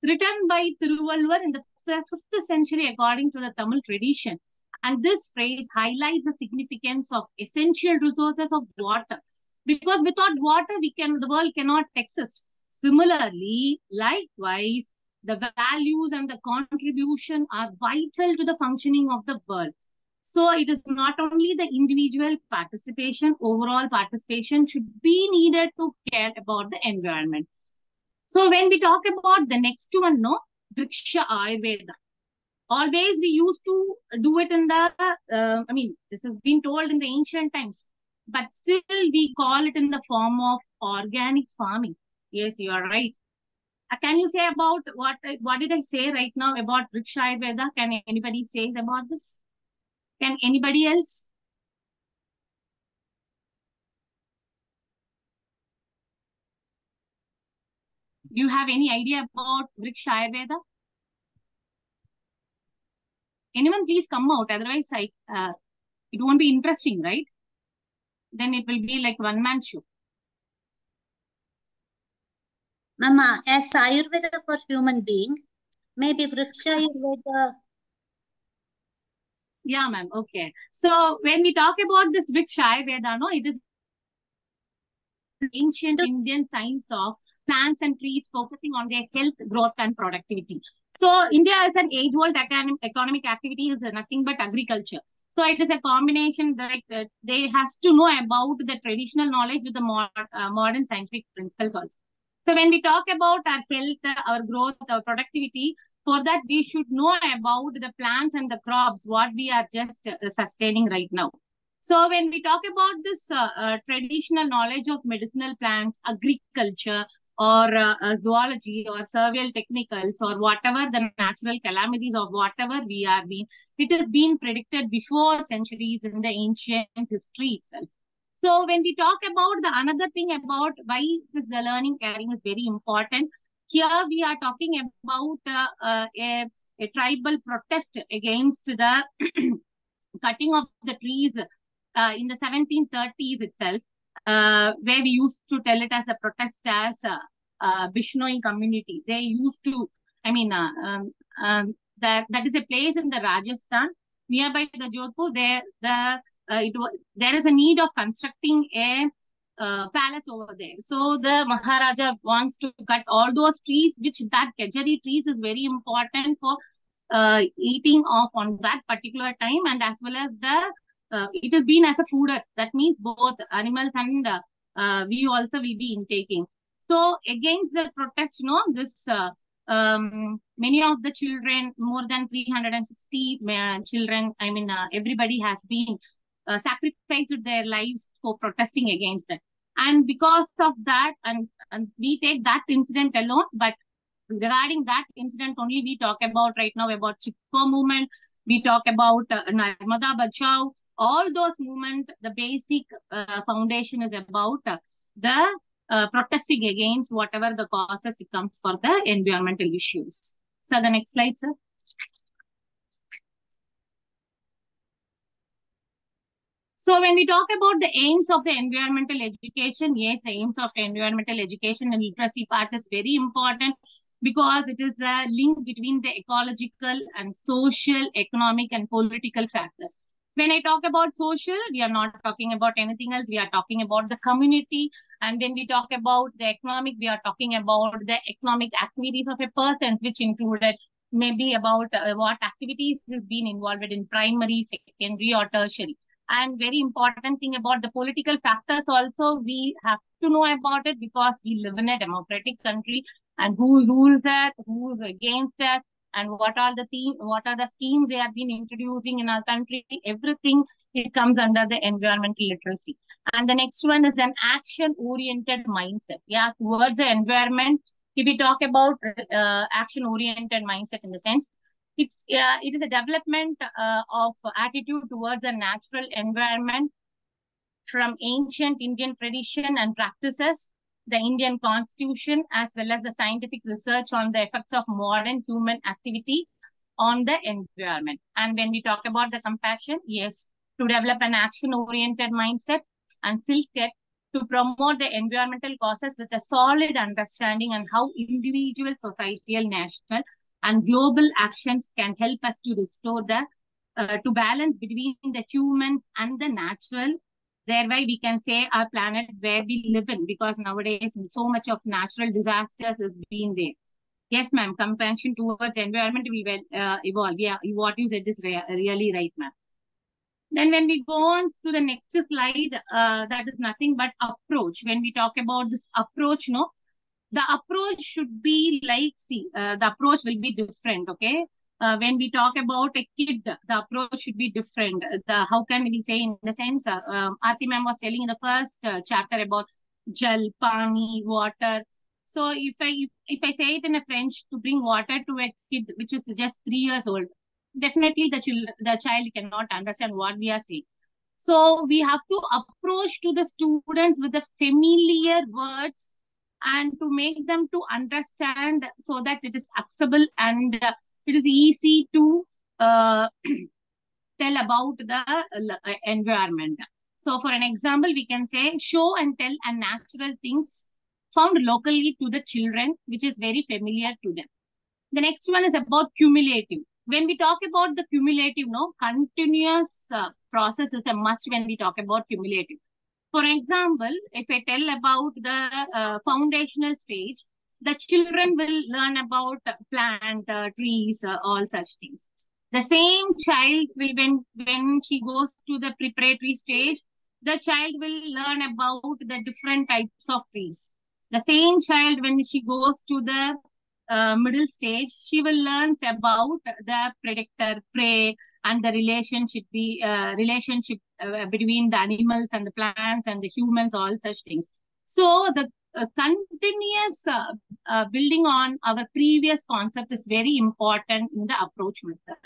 written by Thiruvalluvar in the fifth century according to the Tamil tradition. And this phrase highlights the significance of essential resources of water. Because without water, we can the world cannot exist. Similarly, likewise, the values and the contribution are vital to the functioning of the world. So it is not only the individual participation, overall participation should be needed to care about the environment. So when we talk about the next one, no, Vriksha Ayurveda always we used to do it in the uh, i mean this has been told in the ancient times but still we call it in the form of organic farming. Yes you are right. Uh, can you say about what what did i say right now about Vriksha Ayurveda? Can anybody say about this? Can anybody else? Do you have any idea about Vriksha Ayurveda anyone please come out. Otherwise i uh, it won't be interesting right? Then it will be like one man show. Mama as ayurveda for human being maybe vriksha ayurveda. Yeah ma'am. Okay. So when we talk about this vriksha ayurveda no it is ancient Indian science of plants and trees focusing on their health, growth, and productivity. So India is an age-old economic activity is nothing but agriculture. So it is a combination that uh, they has to know about the traditional knowledge with the uh, modern scientific principles also. So when we talk about our health, our growth, our productivity, for that we should know about the plants and the crops, what we are just uh, sustaining right now. So when we talk about this uh, uh, traditional knowledge of medicinal plants, agriculture, or uh, zoology, or survival technicals, or whatever the natural calamities or whatever we are being, it has been predicted before centuries in the ancient history itself. So when we talk about the another thing about why this the learning caring is very important, here we are talking about uh, uh, a, a tribal protest against the cutting of the trees uh, in the 1730s itself, uh, where we used to tell it as a protest as a, a community. They used to, I mean, uh, um, um, that that is a place in the Rajasthan nearby the Jodhpur. There, the it there is a need of constructing a uh, palace over there. So the Maharaja wants to cut all those trees, which that khejri trees is very important for uh, eating off on that particular time and as well as the uh, it has been as a food that means both animals and uh, uh, we also will be intaking. So against the protest you know this uh, um, many of the children more than 360 uh, children i mean uh, everybody has been sacrificed their lives for protesting against that and because of that and, and we take that incident alone but regarding that incident only we talk about right now about Chipko movement. We talk about uh, Narmada Bachao. All those movement the basic uh, foundation is about uh, the uh, protesting against whatever the causes it comes for the environmental issues. So the next slide sir. So when we talk about the aims of the environmental education, yes, the aims of the environmental education and literacy part is very important because it is a link between the ecological and social, economic and political factors. When I talk about social, we are not talking about anything else. We are talking about the community. And when we talk about the economic, we are talking about the economic activities of a person, which included maybe about uh, what activities has been involved in primary, secondary, or tertiary. And very important thing about the political factors also, we have to know about it because we live in a democratic country and who rules us, who's against us, and what are the theme, what are the schemes they have been introducing in our country. Everything it comes under the environmental literacy. And the next one is an action-oriented mindset. Yeah, towards the environment. If we talk about uh, action-oriented mindset in the sense, it's uh, it is a development uh, of attitude towards a natural environment from ancient Indian tradition and practices, the Indian constitution, as well as the scientific research on the effects of modern human activity on the environment. And when we talk about the compassion, yes, to develop an action-oriented mindset and SILCAT to promote the environmental causes with a solid understanding on how individual, societal, national, and global actions can help us to restore the uh, to balance between the humans and the natural thereby we can say our planet where we live in because nowadays so much of natural disasters has been there. Yes ma'am compassion towards environment we will uh, evolve. Yeah what you said is re really right ma'am. Then when we go on to the next slide uh, that is nothing but approach. When we talk about this approach no the approach should be like see uh, the approach will be different okay uh, when we talk about a kid, the approach should be different. The how can we say in the sense, uh, um, Aarti ma'am was telling in the first uh, chapter about gel, pani, water. So if I if, if I say it in a French to bring water to a kid which is just three years old, definitely the child the child cannot understand what we are saying. So we have to approach to the students with the familiar words and to make them to understand so that it is accessible and uh, it is easy to uh, tell about the uh, environment. So for an example, we can say show and tell a natural things found locally to the children, which is very familiar to them. The next one is about cumulative. When we talk about the cumulative, no, continuous uh, process is a must when we talk about cumulative. For example, if I tell about the uh, foundational stage, the children will learn about plant, uh, trees, uh, all such things. The same child will, when, when she goes to the preparatory stage, the child will learn about the different types of trees. The same child, when she goes to the uh, middle stage, she will learn about the predator, prey, and the relationship be uh, relationship uh, between the animals and the plants and the humans, all such things. So the uh, continuous uh, uh, building on our previous concept is very important in the approach method.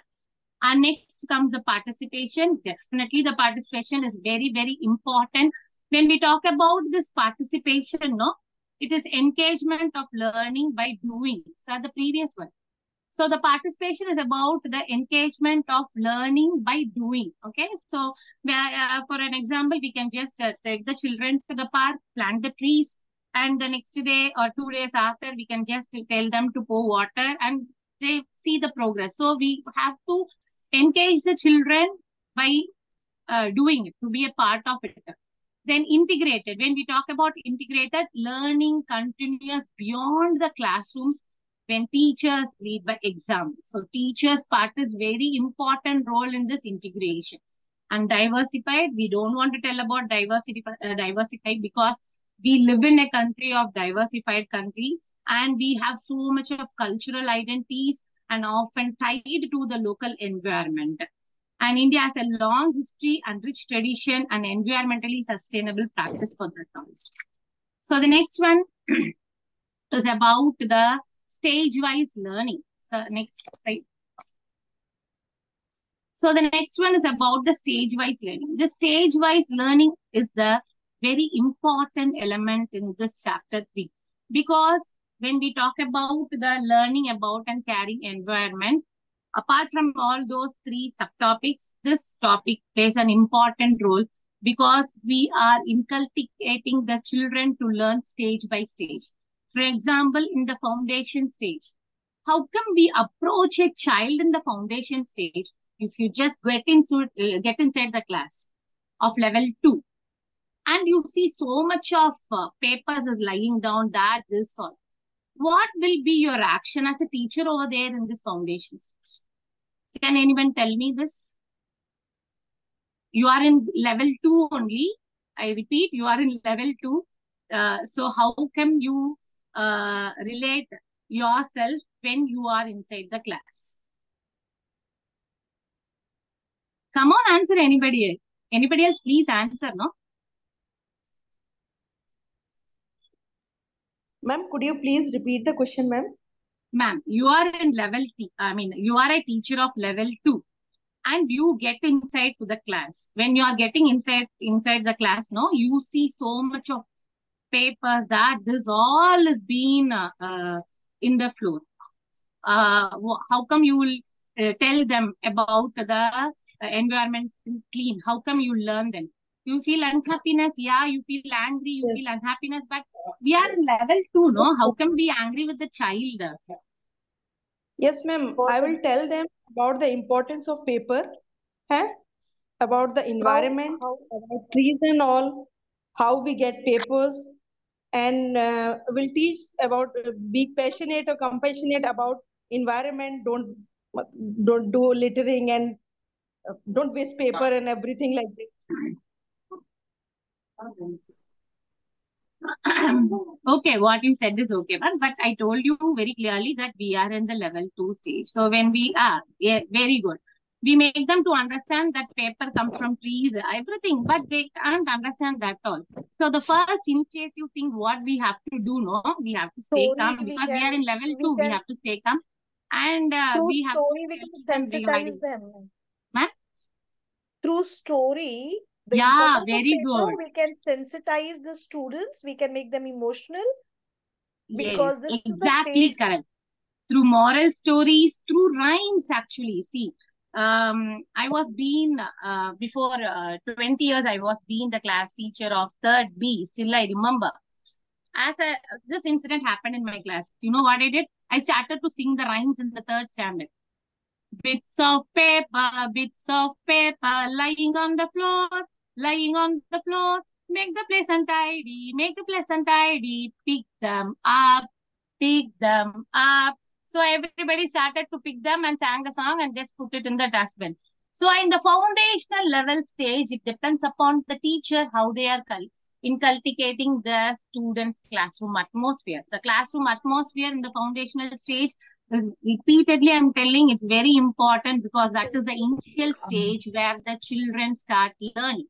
And next comes the participation. Definitely the participation is very, very important. When we talk about this participation, no, it is engagement of learning by doing. So the previous one. So the participation is about the engagement of learning by doing. Okay. So uh, for an example, we can just uh, take the children to the park, plant the trees, and the next day or two days after, we can just tell them to pour water and they see the progress. So we have to engage the children by uh, doing it, to be a part of it. Then integrated, when we talk about integrated, learning continuous beyond the classrooms when teachers lead by example. So teachers part is very important role in this integration. And diversified, we don't want to tell about diversity, uh, diversified because we live in a country of diversified country and we have so much of cultural identities and often tied to the local environment. And India has a long history and rich tradition and environmentally sustainable practice for that also. So the next one is about the stage-wise learning. So next slide. So the next one is about the stage-wise learning. The stage-wise learning is the very important element in this chapter 3 because when we talk about the learning about and caring environment, apart from all those three subtopics, this topic plays an important role because we are inculcating the children to learn stage by stage. For example, in the foundation stage, how come we approach a child in the foundation stage if you just get uh, get inside the class of level two, and you see so much of uh, papers is lying down that this all, what will be your action as a teacher over there in this foundation stage? Can anyone tell me this? You are in level two only. I repeat, you are in level two. Uh, so how can you uh, relate yourself when you are inside the class? Come on, answer anybody else. Anybody else, please answer, no? Ma'am, could you please repeat the question, ma'am? Ma'am, you are in level, t I mean, you are a teacher of level two and you get inside to the class. When you are getting inside inside the class, no, you see so much of papers that this all has been uh, uh, in the floor. Uh, how come you will uh, tell them about the uh, environment clean? How come you learn them? You feel unhappiness, yeah, you feel angry, you feel unhappiness, but we are in level two, no? How come be angry with the child? Yes, ma'am. I will tell them about the importance of paper, huh? About the environment, about trees and all, how we get papers, and uh, will teach about be passionate or compassionate about environment. Don't don't do littering and uh, don't waste paper and everything like this. okay, what you said is okay, but, but I told you very clearly that we are in the level two stage. So when we are, yeah, very good. We make them to understand that paper comes from trees, everything, but they can't understand that all. So the first initiative thing, what we have to do, no, we have to stay calm because we can- are in level we two. We can- have to stay calm, and uh, Through we have story, to we can sensitize them. Ma'am? Through story, Yeah, very paper, good. we can sensitize the students, we can make them emotional Yes, because the exactly correct. Through moral stories, through rhymes, actually. See, um, I was being, uh, before uh, 20 years, I was being the class teacher of third B. Still, I remember. As a, this incident happened in my class. You know what I did? I started to sing the rhymes in the third standard. Bits of paper, bits of paper lying on the floor, lying on the floor. Make the place untidy, make the place untidy. Pick them up, pick them up. So everybody started to pick them and sang the song and just put it in the dustbin. So in the foundational level stage, it depends upon the teacher how they are cul- inculcating the students' classroom atmosphere. The classroom atmosphere in the foundational stage is repeatedly I'm telling it's very important because that is the initial stage where the children start learning.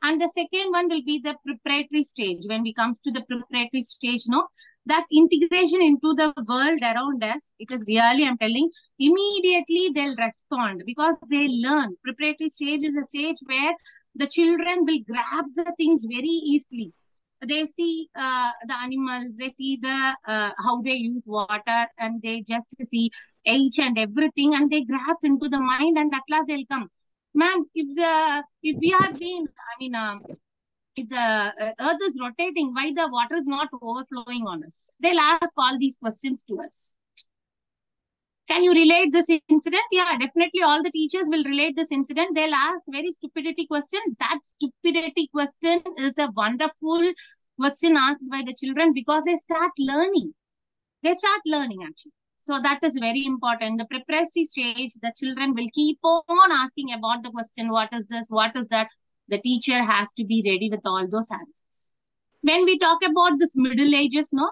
And the second one will be the preparatory stage. When we comes to the preparatory stage, no, that integration into the world around us, it is really, I'm telling, immediately they'll respond because they learn. Preparatory stage is a stage where the children will grab the things very easily. They see uh, the animals, they see the uh, how they use water, and they just see each and everything, and they grasp into the mind, and at last they'll come ma'am, if the if we are being, I mean, um, if the uh, earth is rotating, why the water is not overflowing on us? They'll ask all these questions to us. Can you relate this incident? Yeah, definitely all the teachers will relate this incident. They'll ask very stupidity question. That stupidity question is a wonderful question asked by the children because they start learning. They start learning actually. So that is very important. The preparatory stage, the children will keep on asking about the question, what is this, what is that? The teacher has to be ready with all those answers. When we talk about this middle ages, no,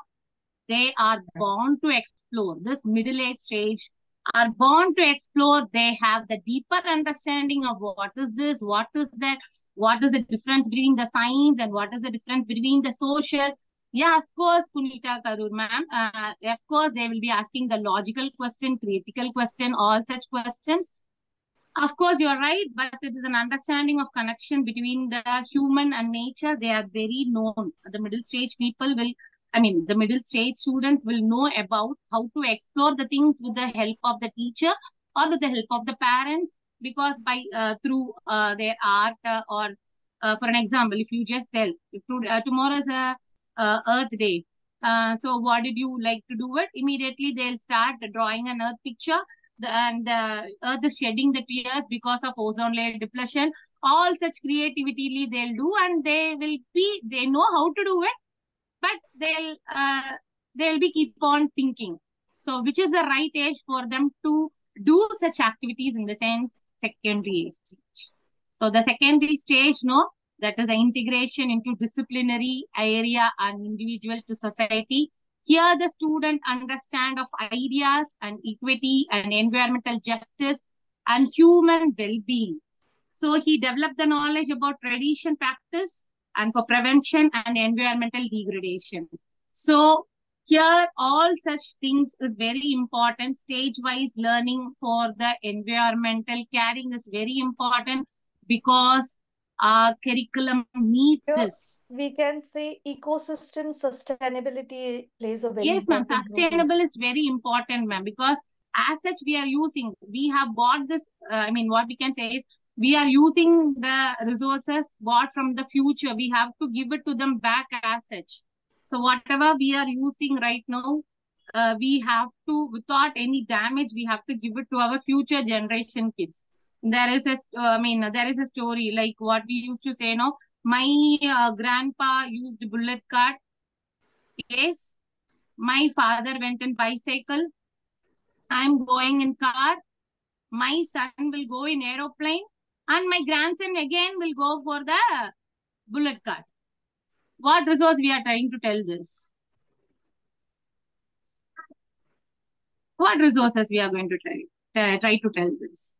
they are born to explore. This middle age stage are born to explore. They have the deeper understanding of what is this, what is that, what is the difference between the science and what is the difference between the social. Yeah, of course, Punita Karur ma'am. Uh, of course, they will be asking the logical question, critical question, all such questions. Of course, you're right, but it is an understanding of connection between the human and nature. They are very known. The middle stage people will, I mean, the middle stage students will know about how to explore the things with the help of the teacher or with the help of the parents because by uh, through uh, their art uh, or uh, for an example, if you just tell uh, tomorrow is a Earth Day, uh, so what did you like to do it? Immediately they'll start drawing an Earth picture and the earth is shedding the tears because of ozone layer depletion. All such creativity they'll do and they will be, they know how to do it, but they'll, uh, they'll be keep on thinking. So which is the right age for them to do such activities in the sense secondary stage. So the secondary stage, no, that is the integration into disciplinary area and individual to society. Here the student understand of ideas and equity and environmental justice and human well-being. So he developed the knowledge about tradition practice and for prevention and environmental degradation. So here all such things is very important. Stage-wise learning for the environmental caring is very important because our curriculum needs Yeah, this. we can say ecosystem sustainability plays a very Yes, ma'am. role. Sustainable is very important, ma'am, because as such we are using, we have bought this, uh, I mean, what we can say is we are using the resources bought from the future. We have to give it to them back as such. So whatever we are using right now, uh, we have to, without any damage, we have to give it to our future generation kids. There is a, uh, I mean, there is a story like what we used to say, no, my uh, grandpa used bullet cart. Yes, my father went in bicycle. I'm going in car. My son will go in aeroplane. And my grandson again will go for the bullet cart. What resource we are trying to tell this? What resources we are going to try, try to tell this?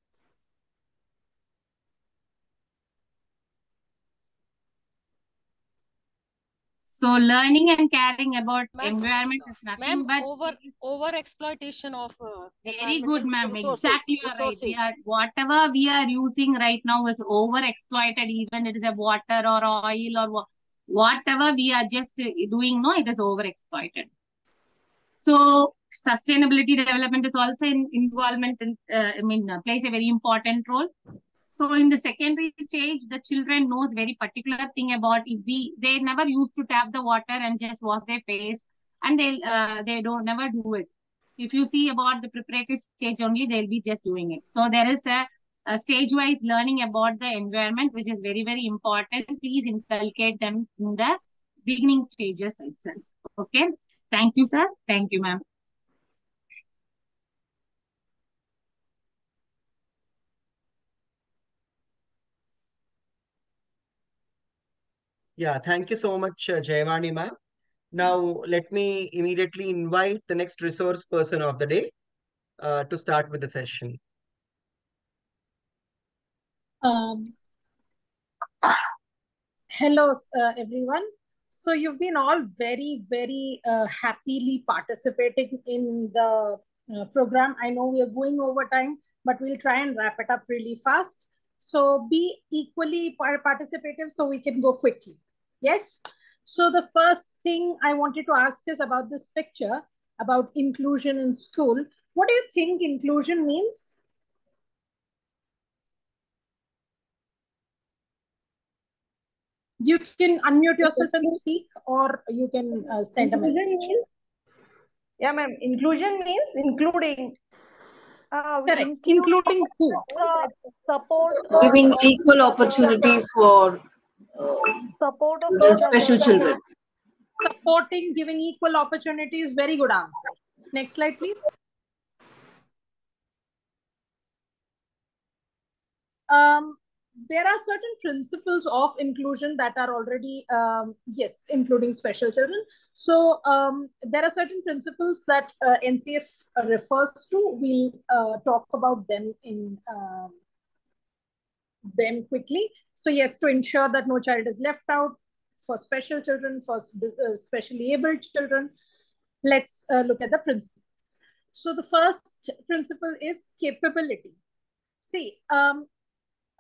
So learning and caring about environment is nothing but over over exploitation of uh, Very good, ma'am. Exactly, right. We are whatever we are using right now is over exploited. Even it is a water or oil or whatever we are just uh, doing. No, it is over exploited. So sustainability development is also in involvement in. Uh, I mean, uh, plays a very important role. So in the secondary stage, the children knows very particular thing about if we they never used to tap the water and just wash their face, and they uh, they don't never do it. If you see about the preparatory stage only, they'll be just doing it. So there is a, a stage-wise learning about the environment, which is very very important. Please inculcate them in the beginning stages itself. Okay. Thank you, sir. Thank you, ma'am. Yeah, thank you so much, uh, Jayavani ma'am. Now, let me immediately invite the next resource person of the day uh, to start with the session. Um, hello, uh, everyone. So you've been all very, very uh, happily participating in the uh, program. I know we are going over time, but we'll try and wrap it up really fast. So be equally par- participative so we can go quickly. Yes. So the first thing I wanted to ask is about this picture about inclusion in school. What do you think inclusion means? You can unmute yourself and speak, or you can uh, send a message. means, yeah, ma'am. Inclusion means including. Uh, Correct. include Including who? support Giving equal opportunity for support of the special other. children. Supporting, giving equal opportunities. Very good answer. Next slide, please. Um, there are certain principles of inclusion that are already, um, yes, including special children. So um, there are certain principles that uh, NCF refers to. We'll uh, talk about them in um, them quickly. So yes, to ensure that no child is left out for special children, for uh, specially able children, let's uh, look at the principles. So the first principle is capability. See, um,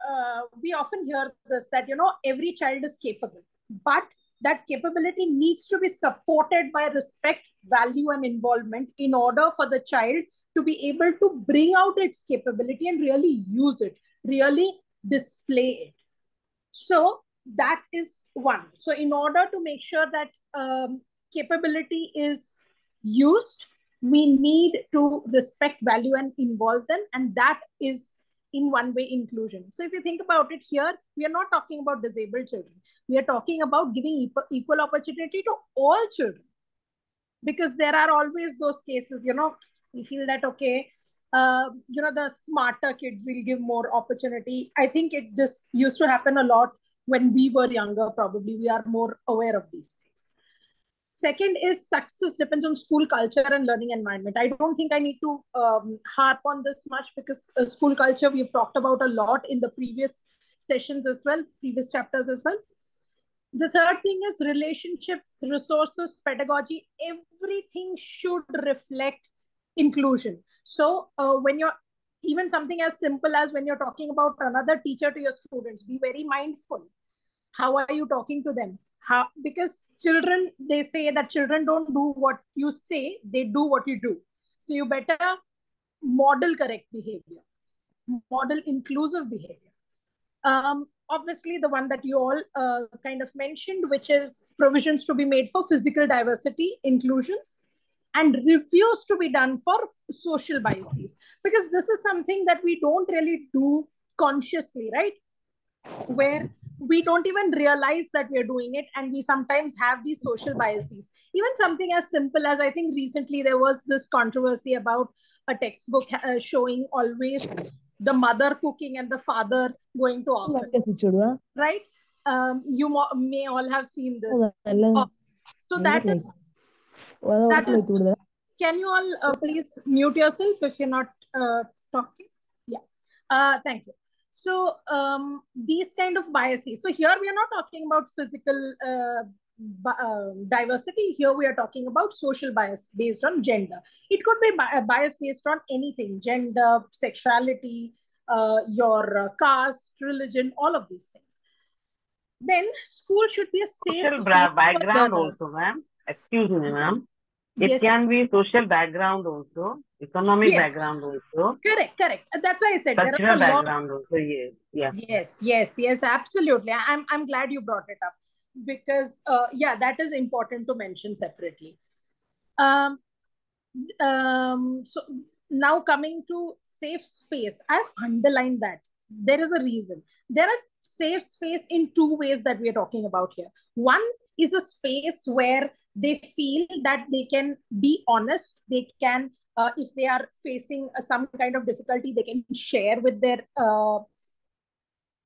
uh, we often hear this that you know every child is capable, but that capability needs to be supported by respect, value, and involvement in order for the child to be able to bring out its capability and really use it, really display it. So that is one. So in order to make sure that um, capability is used, we need to respect, value, and involve them. And that is in one way inclusion. So if you think about it here, we are not talking about disabled children. We are talking about giving equal, equal opportunity to all children. Because there are always those cases, you know, we feel that, okay, uh, you know, the smarter kids will give more opportunity. I think it this used to happen a lot when we were younger, probably. We are more aware of these things. Second is success depends on school culture and learning environment. I don't think I need to um, harp on this much because uh, school culture we've talked about a lot in the previous sessions as well, previous chapters as well. The third thing is relationships, resources, pedagogy, everything should reflect inclusion. So uh, when you're even something as simple as when you're talking about another teacher to your students, be very mindful. How are you talking to them? how because children they say that children don't do what you say they do what you do so you better model correct behavior model inclusive behavior um, obviously the one that you all uh, kind of mentioned which is provisions to be made for physical diversity inclusions and refuse to be done for social biases. Because this is something that we don't really do consciously right? Where we don't even realize that we're doing it and we sometimes have these social biases. Even something as simple as i think recently there was this controversy about a textbook uh, showing always the mother cooking and the father going to office. Right? Um, you may all have seen this. oh, so that is that is can you all uh, please mute yourself if you're not uh, talking yeah uh, thank you so um, these kind of biases. So here we are not talking about physical uh, uh, diversity. Here we are talking about social bias based on gender. It could be bi bias based on anything, gender, sexuality, uh, your uh, caste, religion, all of these things. Then school should be a safe social background also, ma'am. Excuse me, ma'am. It yes. can be social background also, economic yes. background also. Correct, correct. That's why I said cultural background lot... also. Yes, yeah. Yes, yes, yes. Absolutely. I'm I'm glad you brought it up because uh, yeah, that is important to mention separately. Um, um. So now coming to safe space, I've underlined that there is a reason. There are safe space in two ways that we are talking about here. One is a space where they feel that they can be honest. They can uh, if they are facing uh, some kind of difficulty they can share with their uh,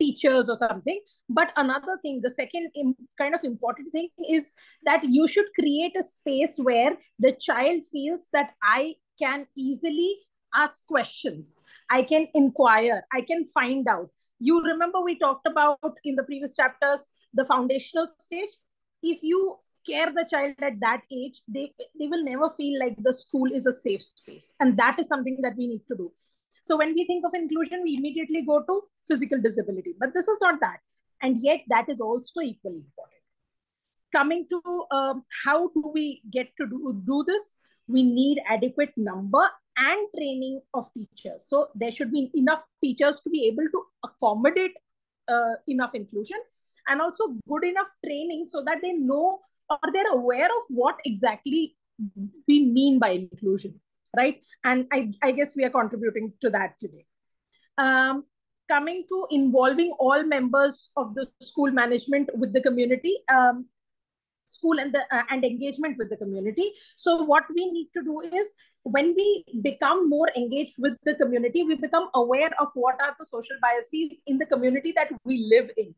teachers or something. But another thing the second kind of important thing is that you should create a space where the child feels that i can easily ask questions. I can inquire. I can find out. You remember we talked about in the previous chapters the foundational stage if you scare the child at that age they they will never feel like the school is a safe space. And that is something that we need to do. So when we think of inclusion we immediately go to physical disability. But this is not that. And yet that is also equally important. Coming to um, how do we get to do, do this? We need adequate number and training of teachers. So there should be enough teachers to be able to accommodate uh, enough inclusion and also good enough training so that they know or they're aware of what exactly we mean by inclusion right? And i, I guess we are contributing to that today. Um, coming to involving all members of the school management with the community um, school and the uh, and engagement with the community. So what we need to do is when we become more engaged with the community we become aware of what are the social biases in the community that we live in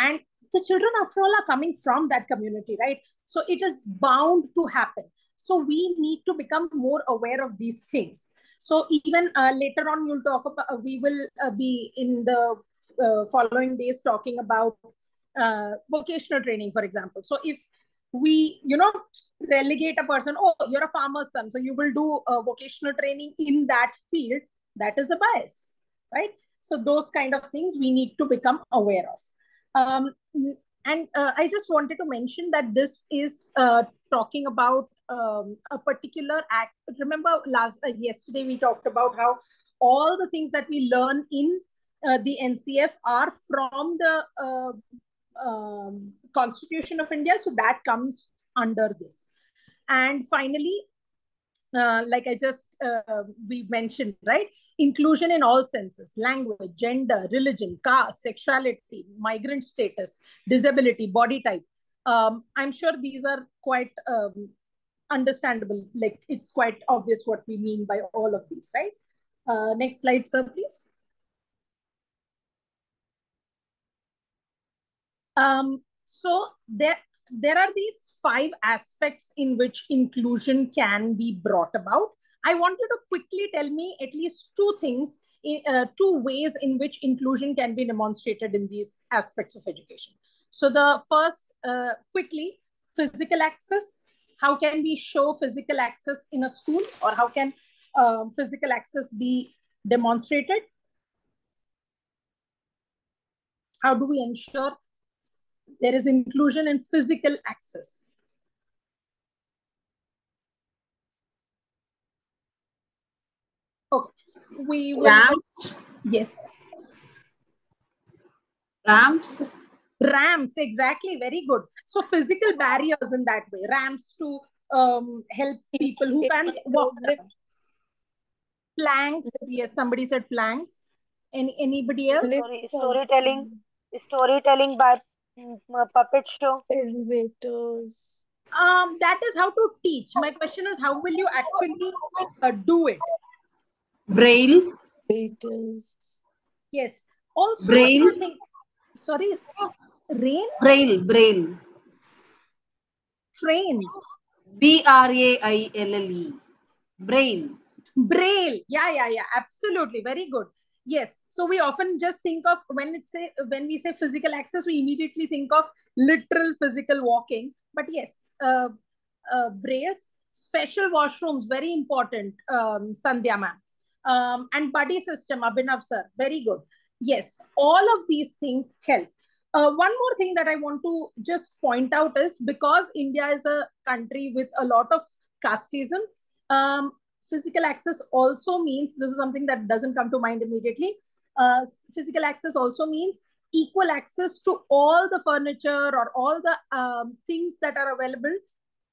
and the children after all are coming from that community right? So it is bound to happen. So we need to become more aware of these things. So even uh, later on you'll talk about uh, we will uh, be in the uh, following days talking about uh, vocational training for example. So if we you know relegate a person oh you're a farmer's son so you will do vocational training in that field that is a bias right? So those kind of things we need to become aware of um, and uh, I just wanted to mention that this is uh, talking about um, a particular act. Remember, last uh, yesterday we talked about how all the things that we learn in uh, the NCF are from the uh, um, Constitution of India, so that comes under this. And finally, uh, like I just uh, we mentioned, right? Inclusion in all senses: language, gender, religion, caste, sexuality, migrant status, disability, body type. Um, I'm sure these are quite um, understandable. Like it's quite obvious what we mean by all of these, right? Uh, next slide, sir, please. Um, so there, there are these five aspects in which inclusion can be brought about. I want you to quickly tell me at least two things, uh, two ways in which inclusion can be demonstrated in these aspects of education. So the first, uh, quickly, physical access. How can we show physical access in a school or how can um, physical access be demonstrated? How do we ensure there is inclusion in physical access? Okay, we will. Ramps. Yes. Ramps. Ramps, exactly. Very good. So physical barriers in that way. Ramps to um, help people who can't walk. Planks. Yes, somebody said planks. Any anybody else? Story, storytelling, storytelling by puppet show. Elevators. Um, that is how to teach. My question is, how will you actually uh, do it? Braille. Elevators. Yes. Also, Braille. I think, sorry, rain Braille. Braille. trains. B R A I L L E. Braille. Braille. Yeah, yeah, yeah. Absolutely. Very good. Yes. So we often just think of when it's a, when we say physical access, we immediately think of literal physical walking. But yes, uh, uh, brails, special washrooms, very important. Um, Sandhya ma'am. Um, and buddy system, Abhinav sir, very good. Yes, all of these things help. Uh, one more thing that I want to just point out is because India is a country with a lot of casteism, um, physical access also means this is something that doesn't come to mind immediately. Uh, physical access also means equal access to all the furniture or all the um, things that are available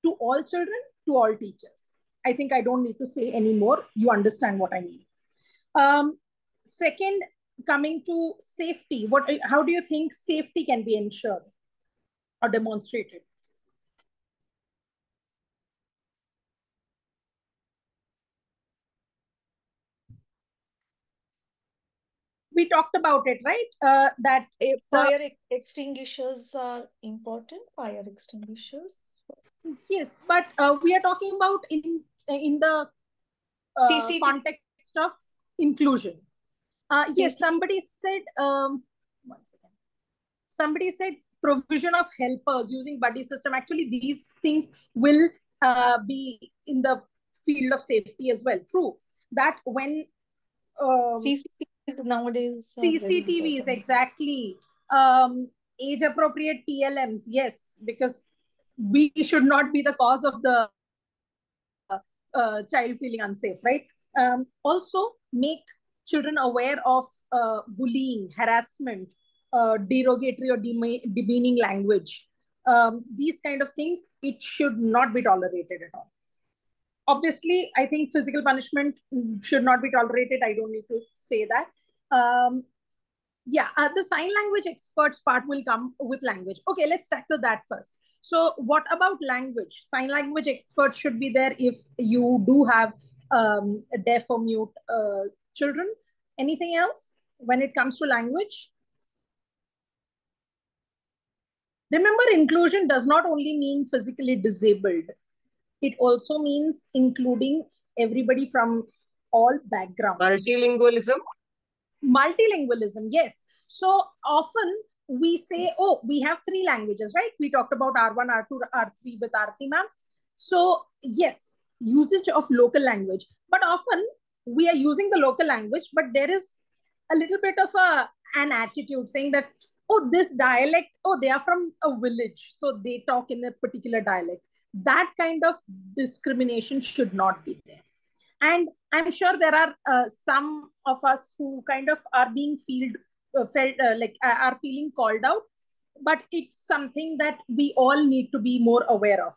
to all children, to all teachers. I think I don't need to say any more. You understand what I mean. Um, second, coming to safety, what? How do you think safety can be ensured or demonstrated? We talked about it, right? Uh, that the- Fire ex- extinguishers are important. Fire extinguishers. yes, but uh, we are talking about in in the uh, context of inclusion. Uh, yes, somebody said. Um, one second. Somebody said provision of helpers using buddy system. Actually, these things will uh, be in the field of safety as well. True that when um, CCTVs nowadays. very CCTVs, exactly. Um, age appropriate TLMs, yes, because we should not be the cause of the uh, child feeling unsafe, right? Um, also, make children aware of uh, bullying, harassment, uh, derogatory or deme- demeaning language. Um, these kind of things, it should not be tolerated at all obviously i think physical punishment should not be tolerated i don't need to say that um, yeah uh, the sign language experts part will come with language. Okay let's tackle that first. So what about language? Sign language experts should be there if you do have um, deaf or mute uh, children. Anything else when it comes to language? Remember inclusion does not only mean physically disabled. It also means including everybody from all backgrounds. Multilingualism. Multilingualism, yes. So often we say, oh, we have three languages, right? We talked about R1, R2, R3 with Aarti ma'am. So yes, usage of local language. But often we are using the local language, but there is a little bit of a an attitude saying that, oh, this dialect, oh, they are from a village. So they talk in a particular dialect that kind of discrimination should not be there and i'm sure there are uh, some of us who kind of are being feel, uh, felt uh, like are feeling called out but it's something that we all need to be more aware of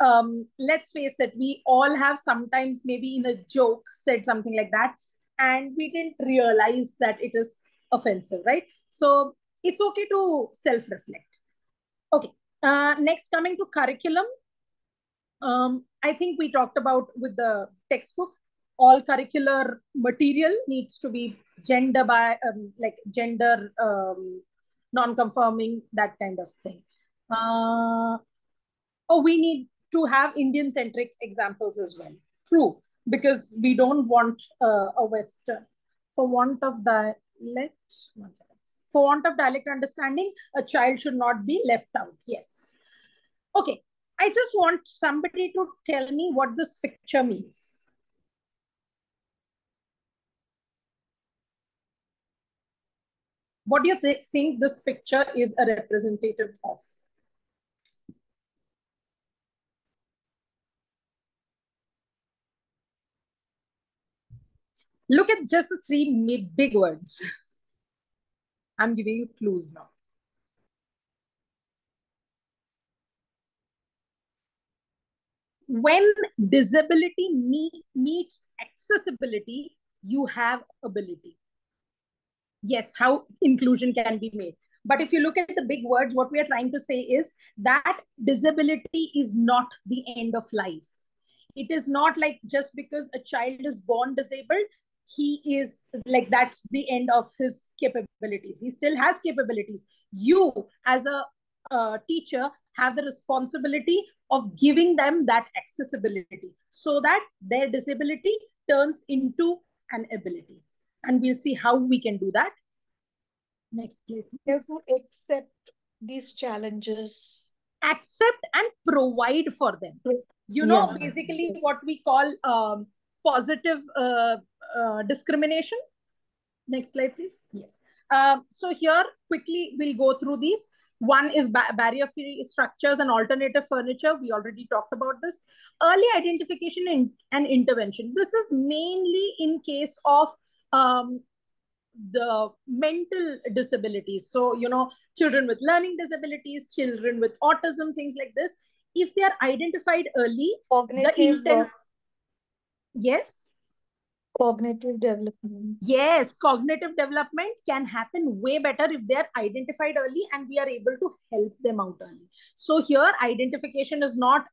um, let's face it, we all have sometimes maybe in a joke said something like that, and we didn't realize that it is offensive, right? So it's okay to self-reflect. Okay. Uh, next, coming to curriculum. Um, I think we talked about with the textbook, all curricular material needs to be gender by um, like gender um, non-conforming, that kind of thing. Uh, oh, we need to have Indian-centric examples as well. True, because we don't want uh, a Western. For want of dialect, one second. For want of dialect understanding, a child should not be left out. Yes. Okay, I just want somebody to tell me what this picture means. What do you th think this picture is a representative of? Look at just the three big words. I'm giving you clues now. When disability meet, meets accessibility, you have ability. Yes, how inclusion can be made. But if you look at the big words, what we are trying to say is that disability is not the end of life. It is not like just because a child is born disabled, he is like that's the end of his capabilities he still has capabilities you as a uh, teacher have the responsibility of giving them that accessibility so that their disability turns into an ability and we'll see how we can do that next slide please. to accept these challenges accept and provide for them you know yeah. basically what we call um, positive uh, uh, discrimination. Next slide, please. Yes. Um, so here, quickly, we'll go through these. One is ba barrier-free structures and alternative furniture. We already talked about this. Early identification and, and intervention. This is mainly in case of um, the mental disabilities. So, you know, children with learning disabilities, children with autism, things like this. If they are identified early, Cognitive the intent... Yes? cognitive development yes cognitive development can happen way better if they are identified early and we are able to help them out early so here identification is not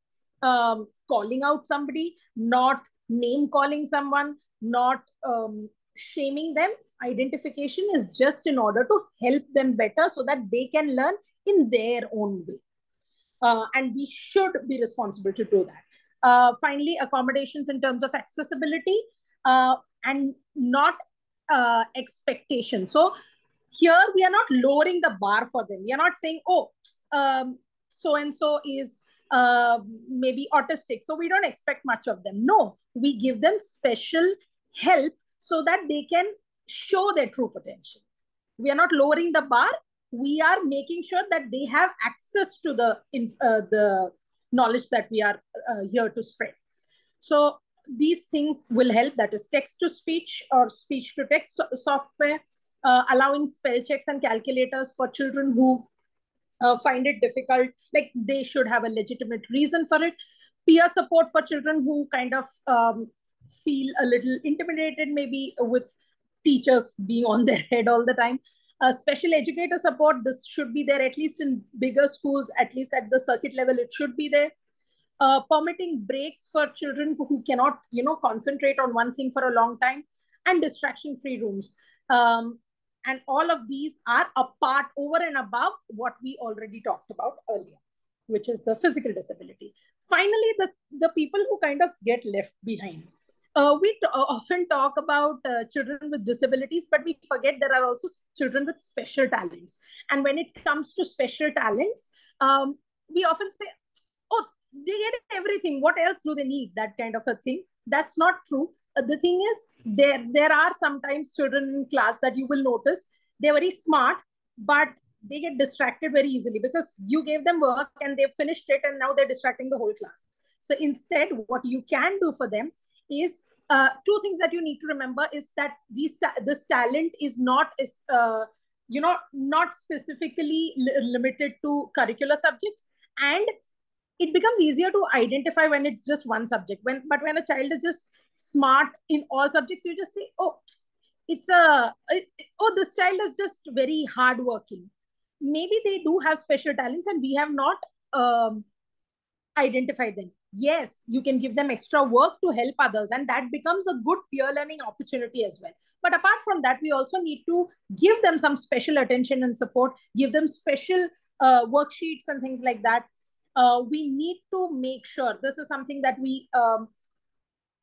um, calling out somebody not name calling someone not um, shaming them identification is just in order to help them better so that they can learn in their own way uh, and we should be responsible to do that uh, finally accommodations in terms of accessibility uh, and not uh, expectation. So here we are not lowering the bar for them. We are not saying, oh, um, so and so is uh, maybe autistic, so we don't expect much of them. No, we give them special help so that they can show their true potential. We are not lowering the bar. We are making sure that they have access to the uh, the knowledge that we are uh, here to spread. So these things will help that is text to speech or speech to text software uh, allowing spell checks and calculators for children who uh, find it difficult like they should have a legitimate reason for it peer support for children who kind of um, feel a little intimidated maybe with teachers being on their head all the time uh, special educator support this should be there at least in bigger schools at least at the circuit level it should be there uh, permitting breaks for children who cannot, you know, concentrate on one thing for a long time, and distraction-free rooms. Um, and all of these are a part over and above what we already talked about earlier, which is the physical disability. Finally, the, the people who kind of get left behind. Uh, we often talk about uh, children with disabilities, but we forget there are also children with special talents. And when it comes to special talents, um, we often say, oh, they get everything. What else do they need? That kind of a thing. That's not true. Uh, the thing is there there are sometimes children in class that you will notice they're very smart but they get distracted very easily because you gave them work and they've finished it and now they're distracting the whole class. So instead what you can do for them is uh, two things that you need to remember is that these this talent is not is uh, you know not specifically li limited to curricular subjects. And it becomes easier to identify when it's just one subject. When but when a child is just smart in all subjects you just say oh it's a oh this child is just very hardworking. Maybe they do have special talents and we have not um, identified them yes you can give them extra work to help others and that becomes a good peer learning opportunity as well. But apart from that we also need to give them some special attention and support give them special uh, worksheets and things like that. Uh, we need to make sure this is something that we um,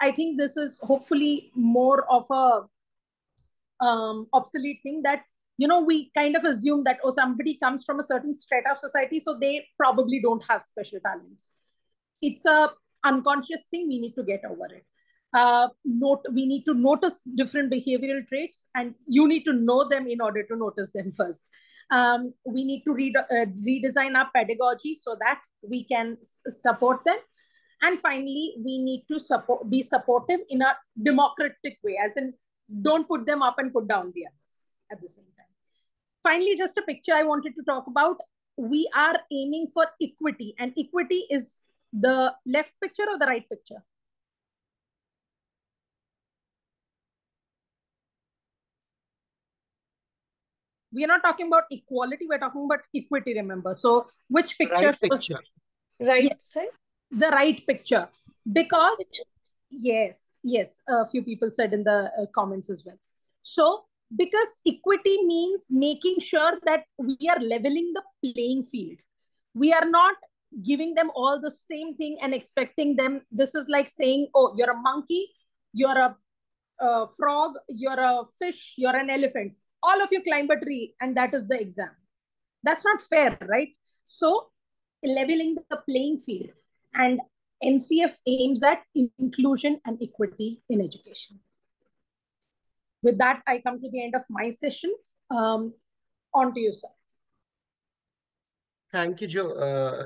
i think this is hopefully more of a um, obsolete thing that you know we kind of assume that oh somebody comes from a certain strata of society so they probably don't have special talents it's a unconscious thing we need to get over it. Uh, note we need to notice different behavioral traits and you need to know them in order to notice them first. Um, we need to re- uh, redesign our pedagogy so that we can support them. And finally we need to support be supportive in a democratic way as in don't put them up and put down the others at the same time. Finally just a picture i wanted to talk about. We are aiming for equity and equity is the left picture or the right picture? We are not talking about equality we're talking about equity remember. So which picture Right shows picture. Right Yes. side? the right picture. Because yes yes a few people said in the uh, comments as well. So because equity means making sure that we are leveling the playing field. We are not giving them all the same thing and expecting them this is like saying oh you're a monkey you're a, frog you're a fish you're an elephant. All of you climb a tree and that is the exam. That's not fair right? So leveling the playing field. And ncf aims at inclusion and equity in education. With that i come to the end of my session. Um, on to you sir Thank you, jo uh.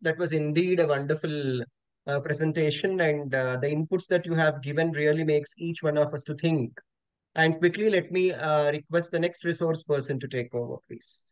That was indeed a wonderful uh, presentation, and uh, the inputs that you have given really makes each one of us to think. And quickly, let me uh, request the next resource person to take over, please.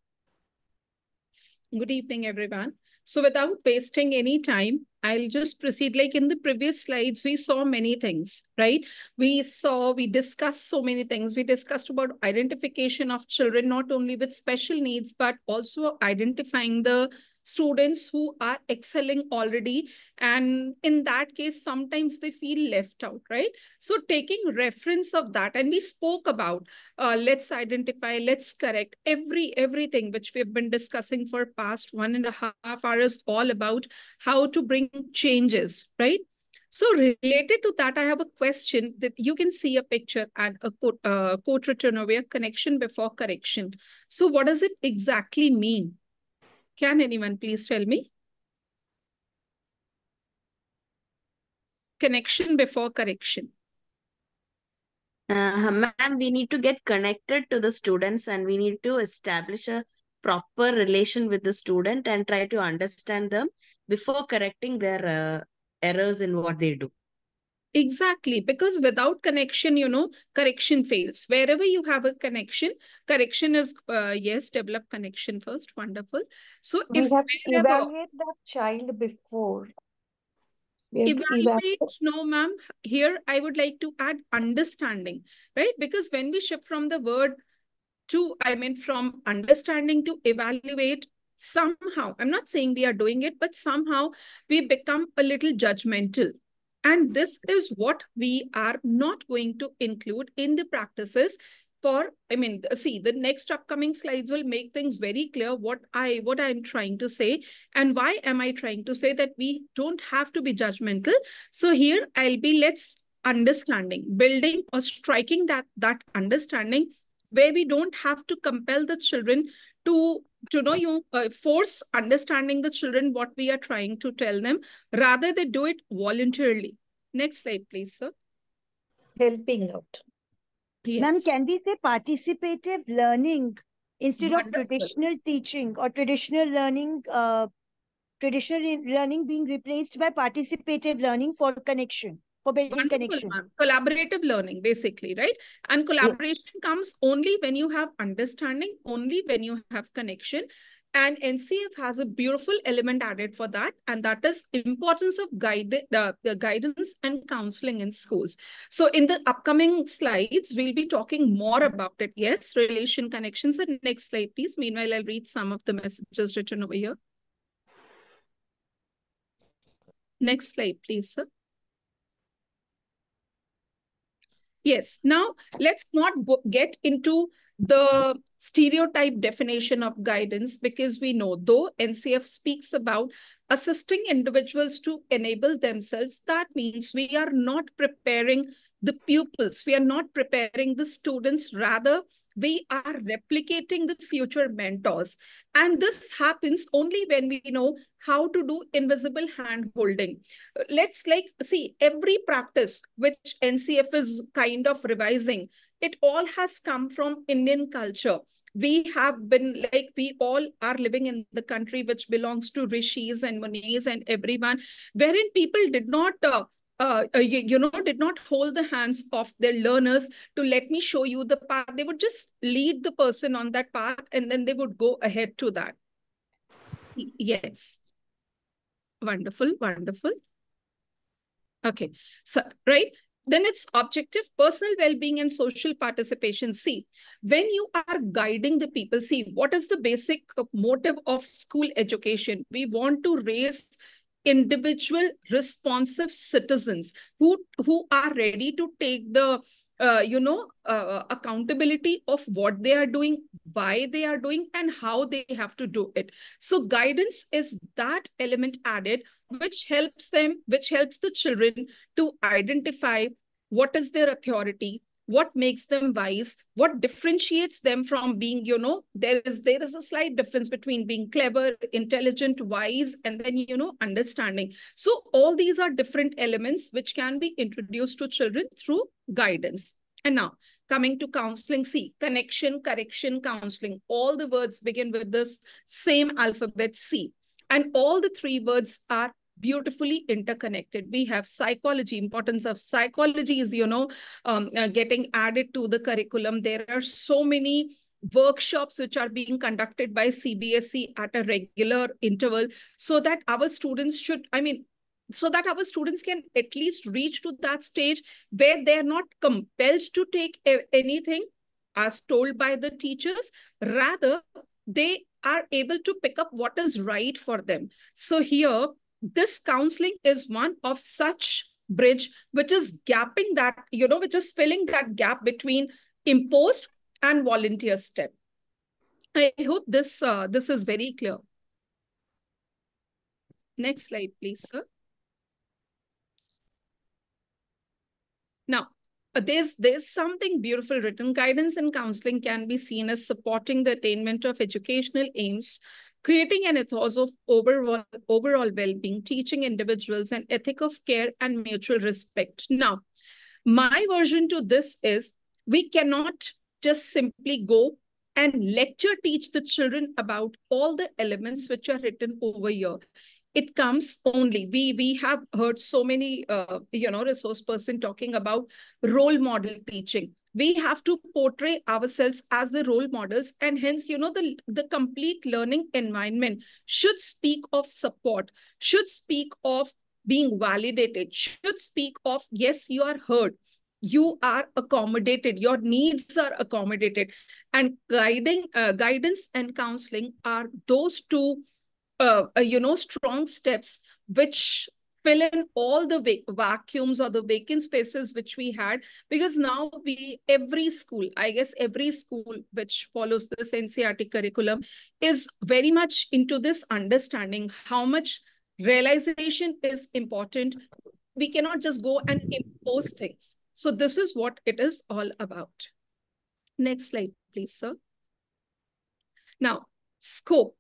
Good evening, everyone. So without wasting any time, I'll just proceed. Like in the previous slides, we saw many things, right? We saw, we discussed so many things. We discussed about identification of children, not only with special needs, but also identifying the students who are excelling already. And in that case, sometimes they feel left out, right? So taking reference of that, and we spoke about uh, let's identify, let's correct every everything which we've been discussing for past one and a half hours, all about how to bring changes, right? So related to that, I have a question that you can see a picture and a quote, uh, quote written over here, connection before correction. So what does it exactly mean? Can anyone please tell me? Connection before correction. Uh, ma'am, we need to get connected to the students and we need to establish a proper relation with the student and try to understand them before correcting their uh, errors in what they do. Exactly, because without connection, you know, correction fails. Wherever you have a connection, correction is, uh, yes, develop connection first. Wonderful. So We if have wherever evaluate that child before. We have to evaluate, evaluate. no, ma'am. Here, I would like to add understanding, right? Because when we shift from the word to, I mean, from understanding to evaluate, somehow, I'm not saying we are doing it, but somehow we become a little judgmental. And this is what we are not going to include in the practices for, I mean, see, the next upcoming slides will make things very clear what I, what I'm trying to say and why am I trying to say that we don't have to be judgmental. So here I'll be, let's understanding, building or striking that, that understanding where we don't have to compel the children to to know you uh, force understanding the children what we are trying to tell them rather they do it voluntarily next slide please sir Helping out. Ma'am, can we say participative learning instead of traditional teaching or traditional learning, uh, traditional learning being replaced by participative learning for connection? For building Wonderful, connection. ma'am. Collaborative learning, basically, right? And collaboration comes only when you have understanding, only when you have connection. And NCF has a beautiful element added for that, and that is importance of guide, uh, the guidance and counseling in schools. So in the upcoming slides, we'll be talking more about it. Yes, relation connections. And next slide, please. Meanwhile, I'll read some of the messages written over here. Next slide, please, sir. Yes, now let's not get into the stereotype definition of guidance because we know though NCF speaks about assisting individuals to enable themselves, that means we are not preparing the pupils, we are not preparing the students, rather we are replicating the future mentors. And this happens only when we know how to do invisible hand holding. Let's like see every practice which NCF is kind of revising, it all has come from Indian culture. We have been like, we all are living in the country which belongs to rishis and munis and everyone, wherein people did not uh, uh, uh, you, you, know, did not hold the hands of their learners to let me show you the path. They would just lead the person on that path and then they would go ahead to that. Yes. Wonderful, wonderful. Okay, so, right? Then it's objective, personal well-being and social participation. See, when you are guiding the people, see, what is the basic motive of school education? We want to raise individual responsive citizens who who are ready to take the uh, you know uh, accountability of what they are doing why they are doing and how they have to do it. So guidance is that element added which helps them which helps the children to identify what is their authority what makes them wise what differentiates them from being you know there is there is a slight difference between being clever intelligent wise and then you know understanding. So all these are different elements which can be introduced to children through guidance. And now coming to counseling see connection correction counseling all the words begin with this same alphabet c. And all the three words are beautifully interconnected. We have psychology, importance of psychology is, you know, um, uh, getting added to the curriculum. There are so many workshops which are being conducted by CBSE at a regular interval so that our students should, I mean, so that our students can at least reach to that stage where they're not compelled to take anything as told by the teachers. Rather, they are able to pick up what is right for them. So here, this counseling is one of such bridge which is gapping that you know which is filling that gap between imposed and volunteer step. I hope this uh, this is very clear. Next slide please sir. Now uh, there's there's something beautiful. Written guidance and counseling can be seen as supporting the attainment of educational aims creating an ethos of overall, overall well-being, teaching individuals an ethic of care and mutual respect. Now, my version to this is we cannot just simply go and lecture teach the children about all the elements which are written over here. It comes only. We we have heard so many uh, you know resource person talking about role model teaching we have to portray ourselves as the role models and hence you know the the complete learning environment should speak of support should speak of being validated should speak of yes you are heard you are accommodated your needs are accommodated. And guiding uh, guidance and counseling are those two uh, uh, you know strong steps which fill in all the va vacuums or the vacant spaces which we had because now we every school i guess every school which follows this ncert curriculum is very much into this understanding how much realization is important. We cannot just go and impose things. So this is what it is all about. Next slide please sir. Now scope.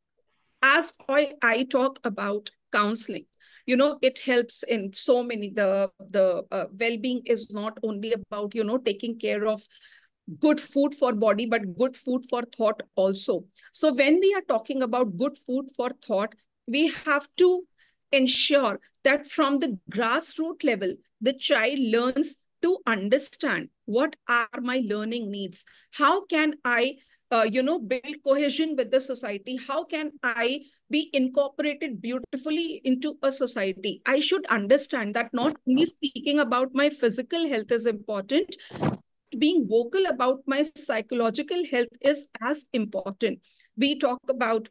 As I, I talk about counseling you know it helps in so many the the uh, well-being is not only about you know taking care of good food for body but good food for thought also so when we are talking about good food for thought we have to ensure that from the grassroots level, the child learns to understand what are my learning needs? How can I, uh, you know, build cohesion with the society? How can I be incorporated beautifully into a society? I should understand that not only speaking about my physical health is important, being vocal about my psychological health is as important. We talk about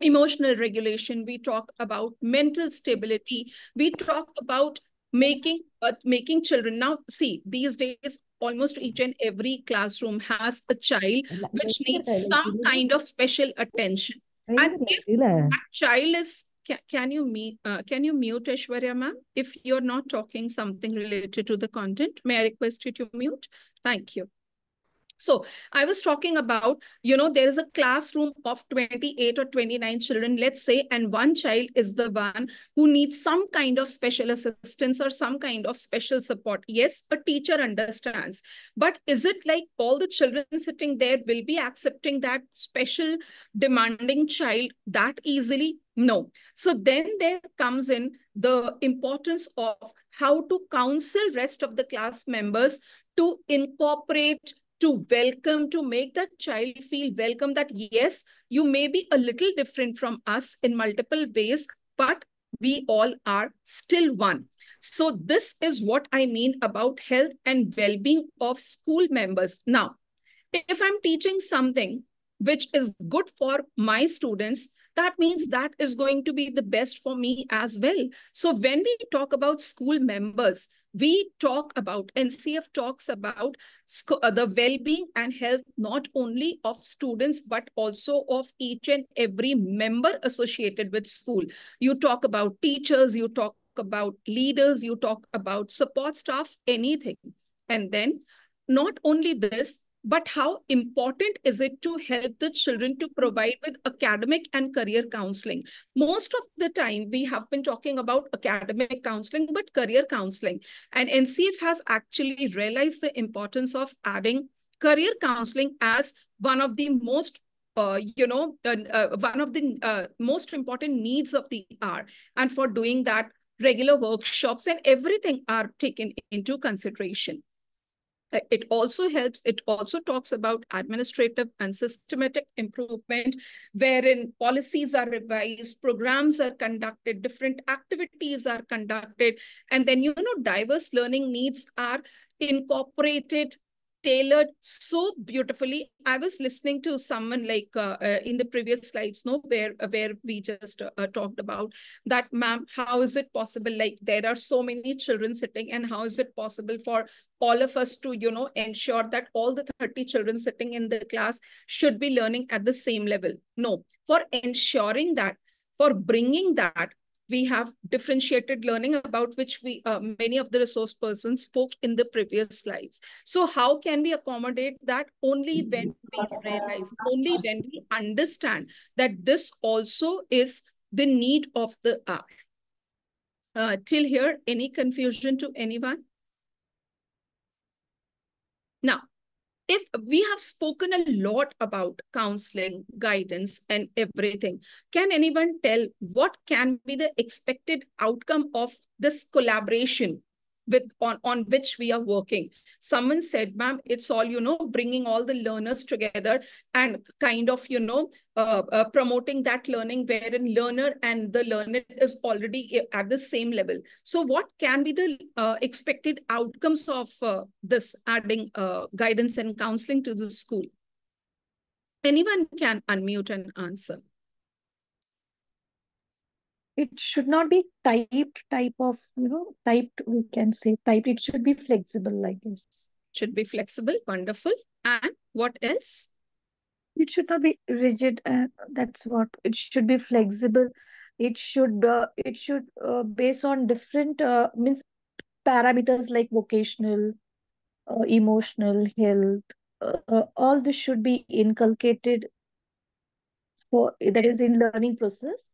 emotional regulation, we talk about mental stability, we talk about making uh, making children. Now see these days almost each and every classroom has a child which needs some kind of special attention. and if that child is can, can you mute uh, can you mute Aishwarya ma'am? If you're not talking something related to the content may I request you to mute? Thank you so I was talking about, you know, there is a classroom of 28 or 29 children, let's say, and one child is the one who needs some kind of special assistance or some kind of special support. Yes, a teacher understands. But is it like all the children sitting there will be accepting that special demanding child that easily? No. So then there comes in the importance of how to counsel rest of the class members to incorporate to welcome, to make that child feel welcome that yes, you may be a little different from us in multiple ways, but we all are still one. So this is what I mean about health and well-being of school members. Now, if I'm teaching something which is good for my students, that means that is going to be the best for me as well. So when we talk about school members, we talk about, NCF talks about uh, the well-being and health, not only of students, but also of each and every member associated with school. You talk about teachers, you talk about leaders, you talk about support staff, anything. And then not only this, but how important is it to help the children to provide with academic and career counseling most of the time we have been talking about academic counseling but career counseling and ncf has actually realized the importance of adding career counseling as one of the most uh, you know, uh, one of the uh, most important needs of the hour. And for doing that, regular workshops and everything are taken into consideration. Uh, it also helps, it also talks about administrative and systematic improvement, wherein policies are revised, programs are conducted, different activities are conducted, and then, you know, diverse learning needs are incorporated tailored so beautifully. I was listening to someone like uh, uh, in the previous slides, no, where uh, where we just uh, talked about that, ma'am. How is it possible? Like there are so many children sitting, and how is it possible for all of us to, you know, ensure that all the 30 children sitting in the class should be learning at the same level? No, for ensuring that, for bringing that we have differentiated learning about which we uh, many of the resource persons spoke in the previous slides. So how can we accommodate that only when we realize, only when we understand that this also is the need of the hour. Uh, till here, any confusion to anyone? Now, if we have spoken a lot about counseling, guidance, and everything, can anyone tell what can be the expected outcome of this collaboration with on, on which we are working. Someone said, ma'am, it's all, you know, bringing all the learners together and kind of, you know, uh, uh, promoting that learning wherein learner and the learner is already at the same level. So what can be the uh, expected outcomes of uh, this adding uh, guidance and counseling to the school? Anyone can unmute and answer it should not be typed type of you know typed we can say typed it should be flexible i guess. Should be flexible wonderful. And what else? It should not be rigid uh, that's what it should be flexible. It should uh, it should uh, based on different uh, means parameters like vocational uh, emotional health uh, uh, all this should be inculcated for that is in learning process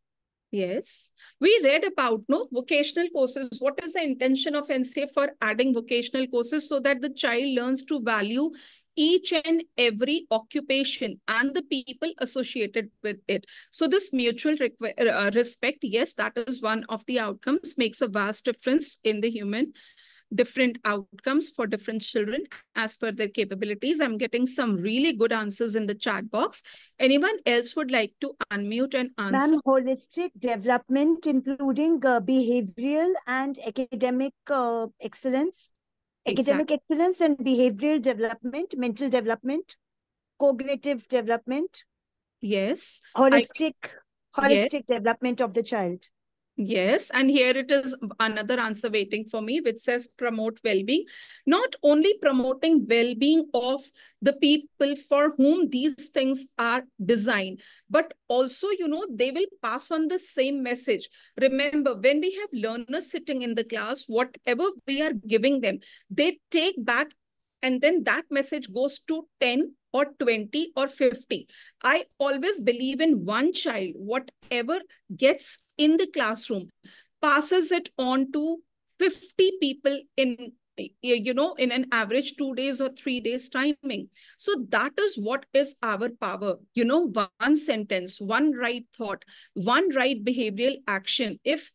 Yes, we read about no vocational courses. What is the intention of NCF for adding vocational courses so that the child learns to value each and every occupation and the people associated with it. So this mutual uh, respect, yes, that is one of the outcomes, makes a vast difference in the human different outcomes for different children as per their capabilities. I'm getting some really good answers in the chat box. Anyone else would like to unmute and answer? Ma'am, holistic development, including uh, behavioral and academic uh, excellence, academic Exactly. excellence and behavioral development, mental development, cognitive development, Yes. I holistic, yes. holistic development of the child. Yes, and here it is another answer waiting for me, which says promote well-being. Not only promoting well-being of the people for whom these things are designed, but also, you know, they will pass on the same message. Remember, when we have learners sitting in the class, whatever we are giving them, they take back and then that message goes to 10 or 20 or 50. I always believe in one child, whatever gets in the classroom, passes it on to 50 people in you know in an average two days or three days timing so that is what is our power you know one sentence one right thought one right behavioral action if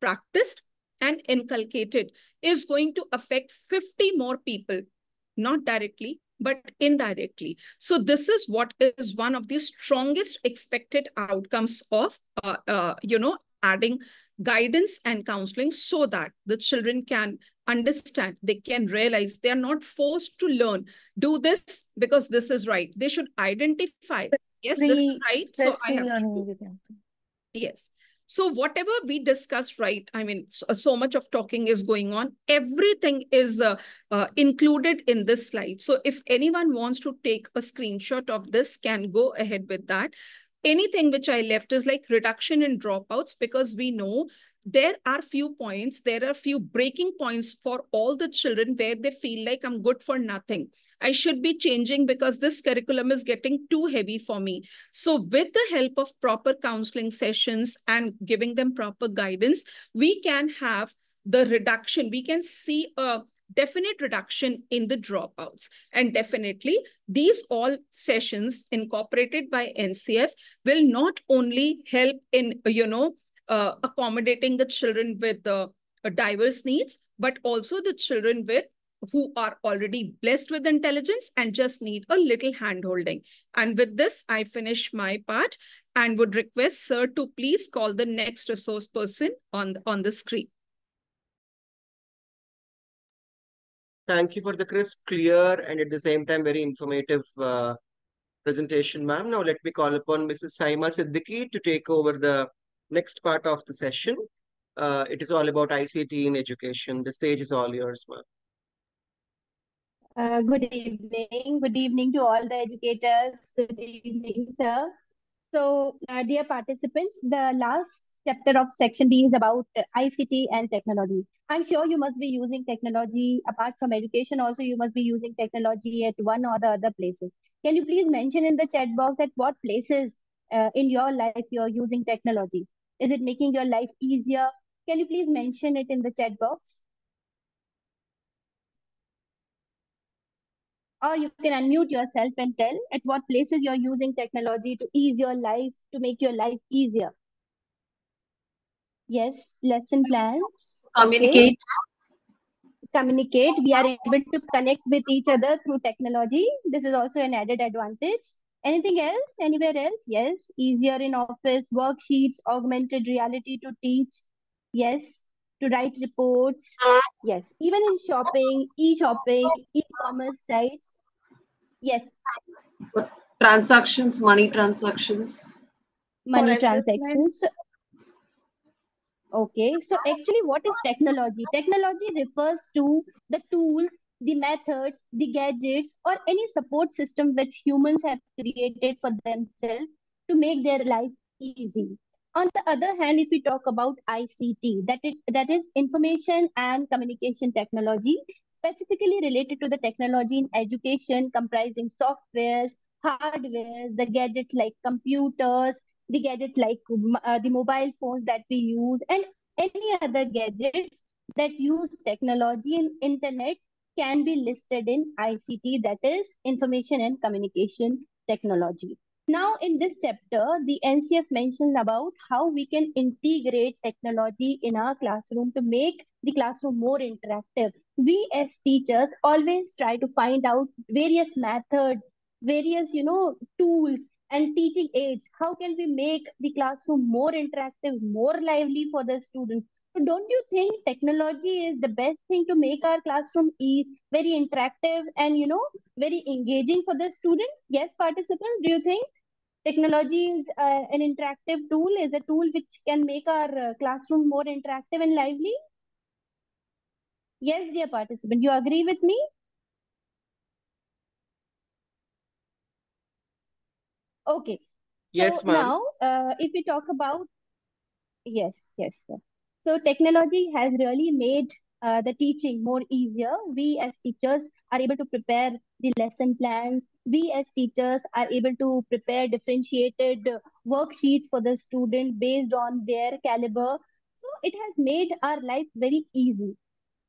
practiced and inculcated is going to affect 50 more people not directly but indirectly. So this is what is one of the strongest expected outcomes of, uh, uh, you know, adding guidance and counseling so that the children can understand, they can realize they are not forced to learn, do this because this is right. They should identify, yes, this is right, so I have to do. Yes. So whatever we discussed, right? I mean, so, so much of talking is going on. Everything is uh, uh, included in this slide. So if anyone wants to take a screenshot of this, can go ahead with that. Anything which I left is like reduction in dropouts because we know there are few points, there are few breaking points for all the children where they feel like I'm good for nothing. I should be changing because this curriculum is getting too heavy for me. So with the help of proper counseling sessions and giving them proper guidance, we can have the reduction. We can see a definite reduction in the dropouts. And definitely these all sessions incorporated by NCF will not only help in, you know, uh, accommodating the children with uh, diverse needs, but also the children with who are already blessed with intelligence and just need a little handholding. And with this, I finish my part and would request sir to please call the next resource person on, on the screen. Thank you for the crisp, clear, and at the same time very informative uh, presentation, ma'am. Now let me call upon Mrs. Saima Siddiqui to take over the next part of the session. Uh, it is all about ICT in education. The stage is all yours, ma'am. Uh, good evening. Good evening to all the educators. Good evening, sir. So, uh, dear participants, the last chapter of section B is about ICT and technology. I'm sure you must be using technology apart from education. Also, you must be using technology at one or the other places. Can you please mention in the chat box at what places uh, in your life you're using technology? Is it making your life easier? Can you please mention it in the chat box? Or you can unmute yourself and tell at what places you're using technology to ease your life, to make your life easier. Yes, lesson plans. Communicate. Okay. Communicate. We are able to connect with each other through technology. This is also an added advantage. Anything else? Anywhere else? Yes. Easier in office, worksheets, augmented reality to teach. Yes. To write reports. Yes. Even in shopping, e-shopping, e-commerce sites. Yes. Transactions, money transactions. Money transactions. Okay. So actually what is technology? Technology refers to the tools the methods, the gadgets, or any support system which humans have created for themselves to make their life easy. On the other hand, if we talk about ICT, that is, that is information and communication technology, specifically related to the technology in education comprising softwares, hardware, the gadgets like computers, the gadgets like uh, the mobile phones that we use, and any other gadgets that use technology and internet can be listed in ICT, that is Information and Communication Technology. Now, in this chapter, the NCF mentions about how we can integrate technology in our classroom to make the classroom more interactive. We as teachers always try to find out various methods, various, you know, tools and teaching aids. How can we make the classroom more interactive, more lively for the students? So don't you think technology is the best thing to make our classroom e very interactive and you know very engaging for the students? Yes, participants, do you think? Technology is uh, an interactive tool, is a tool which can make our uh, classroom more interactive and lively? Yes, dear participant, you agree with me? Okay. Yes, So ma'am. now, uh, if we talk about, yes, yes, sir. So technology has really made uh, the teaching more easier. We as teachers are able to prepare the lesson plans. We as teachers are able to prepare differentiated worksheets for the student based on their caliber. So it has made our life very easy.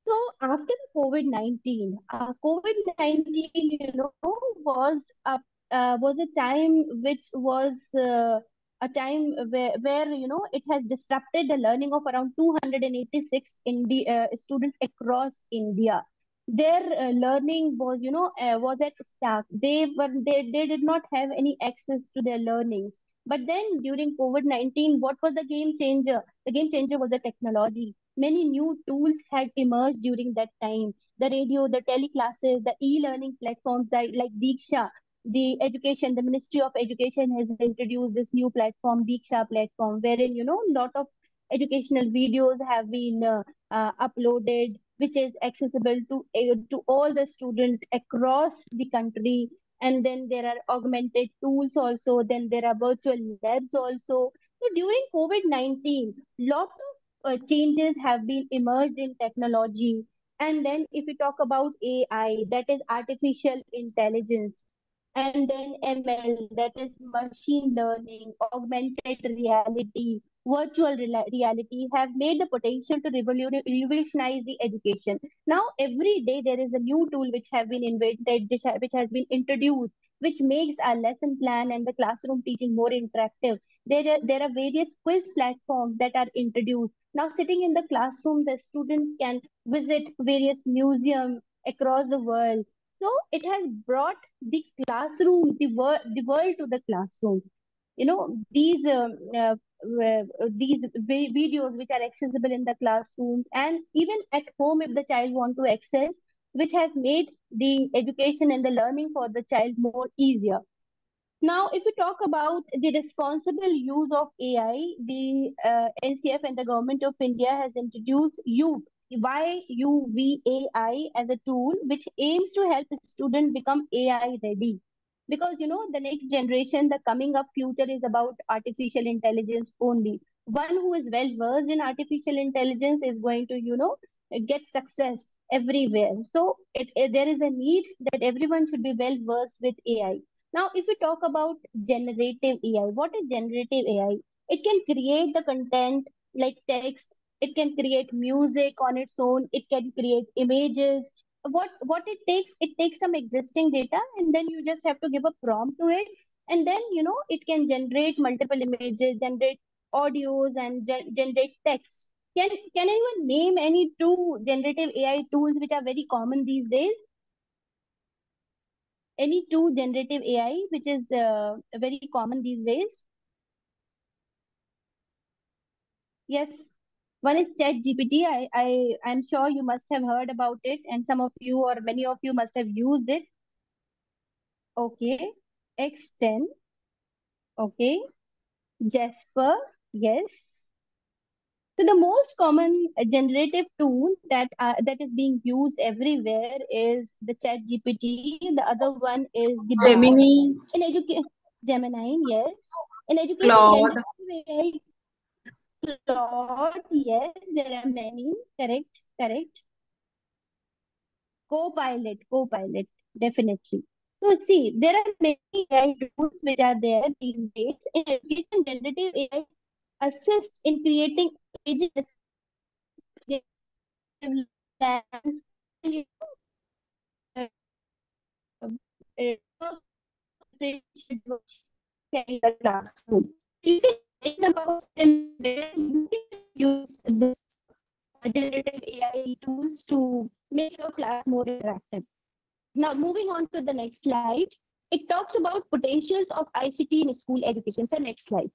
So after the COVID-19, uh, COVID-19, you know, was a uh, was a time which was uh, a time where, where you know it has disrupted the learning of around 286 Indi- uh, students across India. Their uh, learning was, you know, uh, was at start. They were they, they did not have any access to their learnings. But then during COVID-19, what was the game changer? The game changer was the technology. Many new tools had emerged during that time. The radio, the teleclasses, the e-learning platforms that, like Diksha, the education, the Ministry of Education has introduced this new platform, Diksha platform, wherein, you know, lot of educational videos have been uh, uh, uploaded, which is accessible to, uh, to all the students across the country. And then there are augmented tools also, then there are virtual labs also. So during COVID-19, lot of uh, changes have been emerged in technology. And then if we talk about AI, that is artificial intelligence, and then ML, that is machine learning, augmented reality, virtual reality, have made the potential to revolutionize the education. Now, every day there is a new tool which have been invented, which has been introduced, which makes our lesson plan and the classroom teaching more interactive. There are, there are various quiz platforms that are introduced. Now, sitting in the classroom, the students can visit various museums across the world. So it has brought the classroom, the world, the world to the classroom. You know, these um, uh, these videos which are accessible in the classrooms and even at home if the child want to access, which has made the education and the learning for the child more easier. Now, if we talk about the responsible use of AI, the uh, NCF and the Government of India has introduced UV, YUVAI as a tool which aims to help students become AI ready. Because, you know, the next generation, the coming up future is about artificial intelligence only. One who is well versed in artificial intelligence is going to, you know, get success everywhere. So it, it- there is a need that everyone should be well versed with AI. Now, if we talk about generative AI, what is generative AI? It can create the content like text, it can create music on its own, it can create images. What what it takes, it takes some existing data and then you just have to give a prompt to it. And then, you know, it can generate multiple images, generate audios and gen- generate text. Can can anyone name any two generative AI tools which are very common these days? any two generative AI, which is uh, very common these days? Yes, one is ChatGPT. I, I, I'm sure you must have heard about it, and some of you or many of you must have used it. Okay, X10. Okay, Jasper. Yes. So the most common generative tool that uh, that is being used everywhere is the Chat GPT. The other one is the. Gemini, In education, Gemini, yes. In education, Claude. Lord, yes, there are many. Correct, correct. Co-pilot, co-pilot, definitely. So see, there are many AI tools which are there these days. In education, generative AI assists in creating images. Where you use this generative AI tools to make your class more interactive. Now, moving on to the next slide, it talks about potentials of ICT in school education. So, next slide.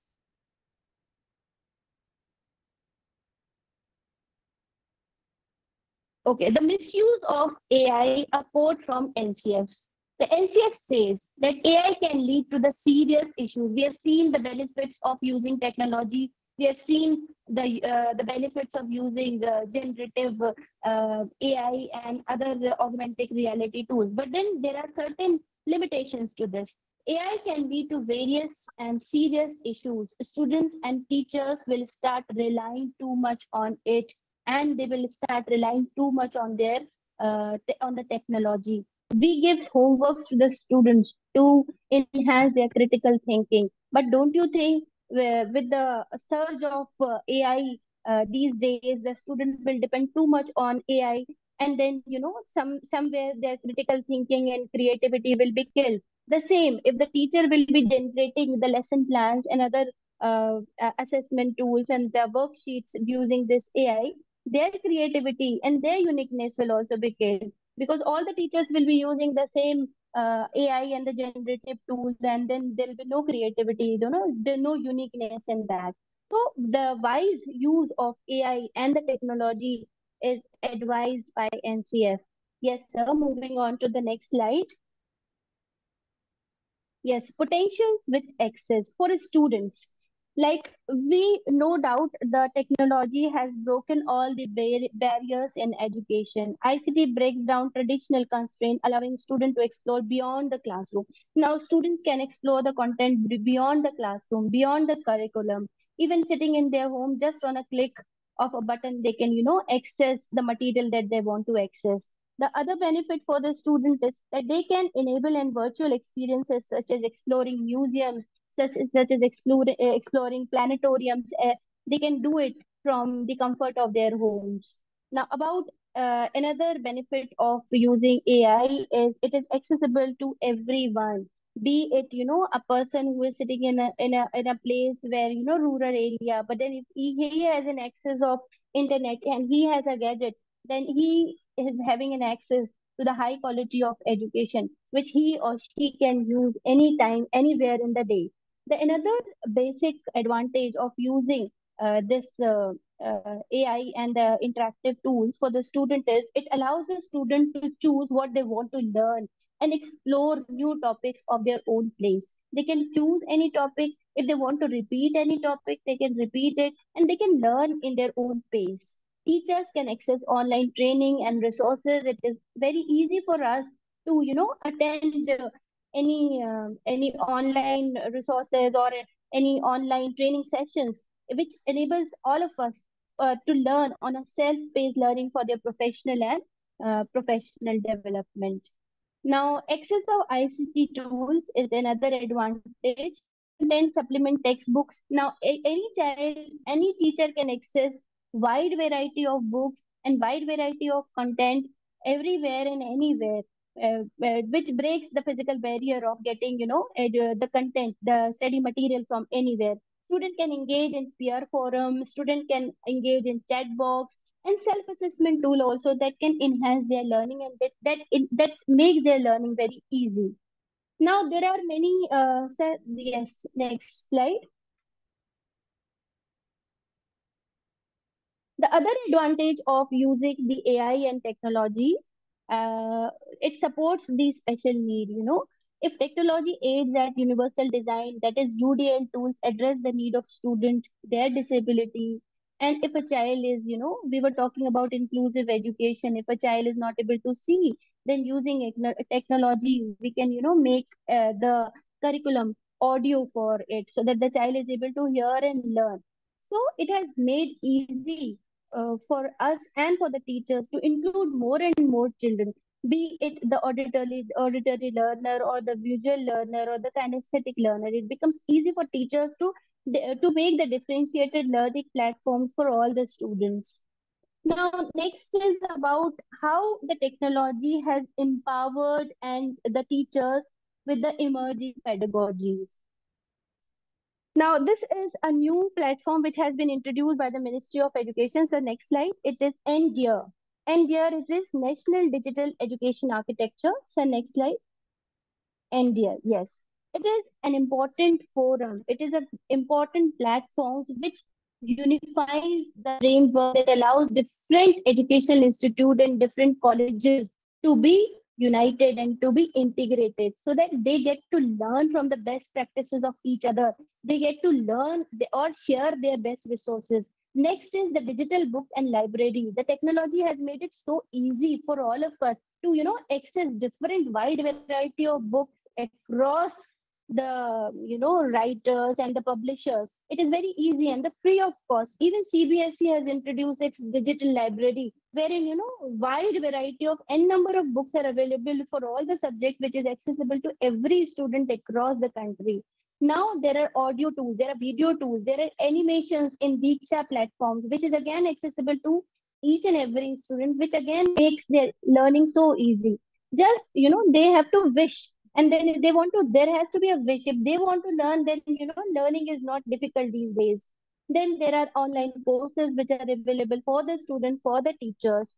Okay, the misuse of AI, a quote from NCF. The NCF says that AI can lead to the serious issues. We have seen the benefits of using technology. We have seen the uh, the benefits of using uh, generative uh, AI and other augmented reality tools. But then there are certain limitations to this. AI can lead to various and serious issues. Students and teachers will start relying too much on it and they will start relying too much on their uh, on the technology we give homeworks to the students to enhance their critical thinking. But don't you think with the surge of uh, ai uh, these days the student will depend too much on ai and then you know some somewhere their critical thinking and creativity will be killed. The same if the teacher will be generating the lesson plans and other uh, assessment tools and the worksheets using this ai their creativity and their uniqueness will also be killed because all the teachers will be using the same uh, AI and the generative tools, and then there will be no creativity, you know, there's no uniqueness in that. So the wise use of AI and the technology is advised by NCF. Yes, sir. Moving on to the next slide. Yes, potentials with access for students like we no doubt the technology has broken all the bar- barriers in education. Ict breaks down traditional constraint allowing students to explore beyond the classroom. Now students can explore the content beyond the classroom beyond the curriculum. Even sitting in their home just on a click of a button they can you know access the material that they want to access. The other benefit for the student is that they can enable and virtual experiences such as exploring museums such, such as explore, uh, exploring planetariums. Uh, they can do it from the comfort of their homes. Now, about uh, another benefit of using AI is it is accessible to everyone. Be it you know a person who is sitting in a in a in a place where you know rural area, but then if he, he has an access of internet and he has a gadget, then he is having an access to the high quality of education, which he or she can use anytime, anywhere in the day. The another basic advantage of using uh, this uh, uh, AI and the interactive tools for the student is it allows the student to choose what they want to learn and explore new topics of their own place. They can choose any topic. If they want to repeat any topic, they can repeat it and they can learn in their own pace. Teachers can access online training and resources. It is very easy for us to, you know, attend any uh, any online resources or any online training sessions which enables all of us uh, to learn on a self-paced learning for their professional and uh, professional development. Now access of ict tools is another advantage. Then supplement textbooks. Now any child any teacher can access wide variety of books and wide variety of content everywhere and anywhere uh, uh, which breaks the physical barrier of getting, you know, uh, the content, the study material from anywhere. Student can engage in peer forum, student can engage in chat box and self-assessment tool also that can enhance their learning and that that it, that makes their learning very easy. Now there are many. Uh, yes, next slide. The other advantage of using the AI and technology uh, it supports the special need you know. If technology aids at universal design that is udl tools address the need of students their disability. And if a child is you know we were talking about inclusive education. If a child is not able to see then using technology we can you know make uh, the curriculum audio for it so that the child is able to hear and learn. So it has made easy uh, for us and for the teachers to include more and more children, be it the auditory, auditory learner or the visual learner or the kinesthetic learner. It becomes easy for teachers to, to make the differentiated learning platforms for all the students. Now, next is about how the technology has empowered and the teachers with the emerging pedagogies. Now, this is a new platform which has been introduced by the Ministry of Education. So, next slide, it is NDEAR. Is this National Digital Education Architecture. So, next slide. NDEAR, yes. It is an important forum. It is an important platform which unifies the framework that allows different educational institute and different colleges to be united and to be integrated so that they get to learn from the best practices of each other. They get to learn or share their best resources. Next is the digital books and library. The technology has made it so easy for all of us to you know access different wide variety of books across the you know writers and the publishers. It is very easy and the free of cost. Even cbse has introduced its digital library wherein you know wide variety of n number of books are available for all the subject which is accessible to every student across the country. Now there are audio tools there are video tools there are animations in diksha platforms which is again accessible to each and every student which again makes their learning so easy. Just you know they have to wish and then if they want to there has to be a wish if they want to learn then you know learning is not difficult these days. Then there are online courses which are available for the students for the teachers.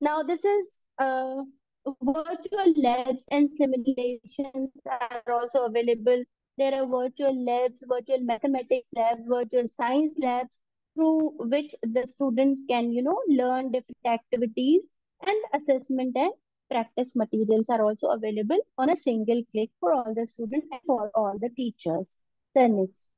Now this is uh, virtual labs and simulations are also available. There are virtual labs virtual mathematics labs virtual science labs through which the students can you know learn different activities and assessment and practice materials are also available on a single click for all the students and for all the teachers. The next.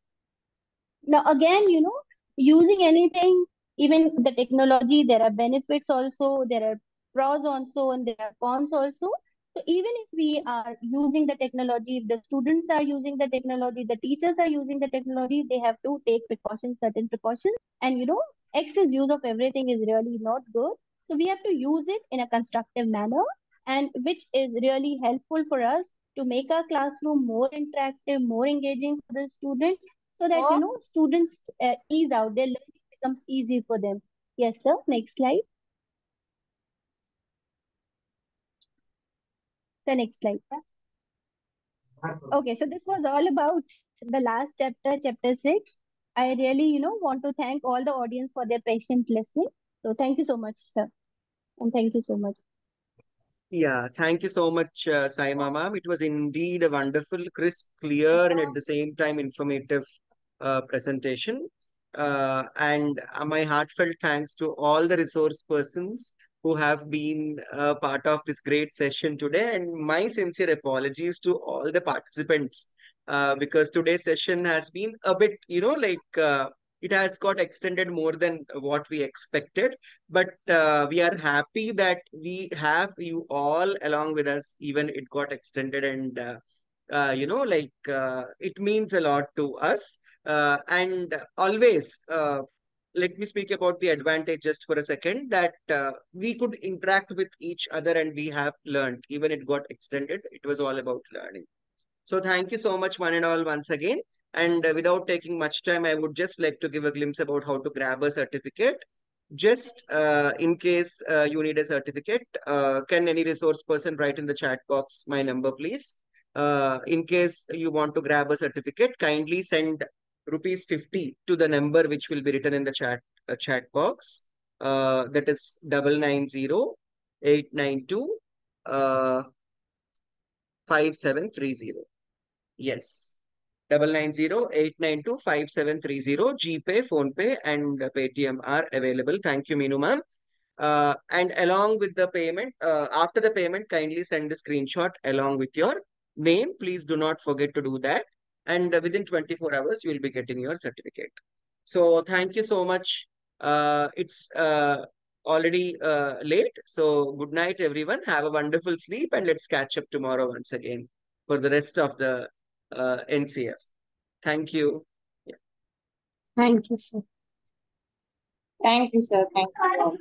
Now again, you know, using anything, even the technology, there are benefits also, there are pros also, and there are cons also. So even if we are using the technology, if the students are using the technology, the teachers are using the technology, they have to take precautions, certain precautions. And you know, excess use of everything is really not good. So we have to use it in a constructive manner and which is really helpful for us to make our classroom more interactive, more engaging for the student so that, you know, students uh, ease out, their learning becomes easy for them. Yes, sir. Next slide. The next slide. Okay, so this was all about the last chapter, chapter six. I really, you know, want to thank all the audience for their patient listening. So thank you so much, sir. And thank you so much. Yeah, thank you so much, uh, Saima ma'am. It was indeed a wonderful, crisp, clear, and at the same time informative uh, presentation. Uh, and my heartfelt thanks to all the resource persons who have been part of this great session today. And my sincere apologies to all the participants uh, because today's session has been a bit, you know, like uh, it has got extended more than what we expected but uh, we are happy that we have you all along with us even it got extended and uh, uh, you know like uh, it means a lot to us. Uh, and always uh, let me speak about the advantage just for a second that we could interact with each other and we have learned. Even it got extended it was all about learning. So thank you so much one and all once again and uh, without taking much time, I would just like to give a glimpse about how to grab a certificate. Just uh, in case uh, you need a certificate, uh, can any resource person write in the chat box my number, please? Uh, in case you want to grab a certificate, kindly send rupees 50 to the number which will be written in the chat uh, chat box. that is double nine zero eight nine two five seven three zero. Yes double nine zero eight nine two five seven three zero. GPay, PhonePe, and Paytm are available. Thank you, Minu ma'am. Uh, and along with the payment, uh, after the payment, kindly send the screenshot along with your name. Please do not forget to do that. And uh, within 24 hours, you will be getting your certificate. So thank you so much. Uh, it's uh, already uh, late. So good night, everyone. Have a wonderful sleep and let's catch up tomorrow once again for the rest of the uh, NCF. Thank you. Yeah. Thank you, sir. Thank you, sir. Thank you.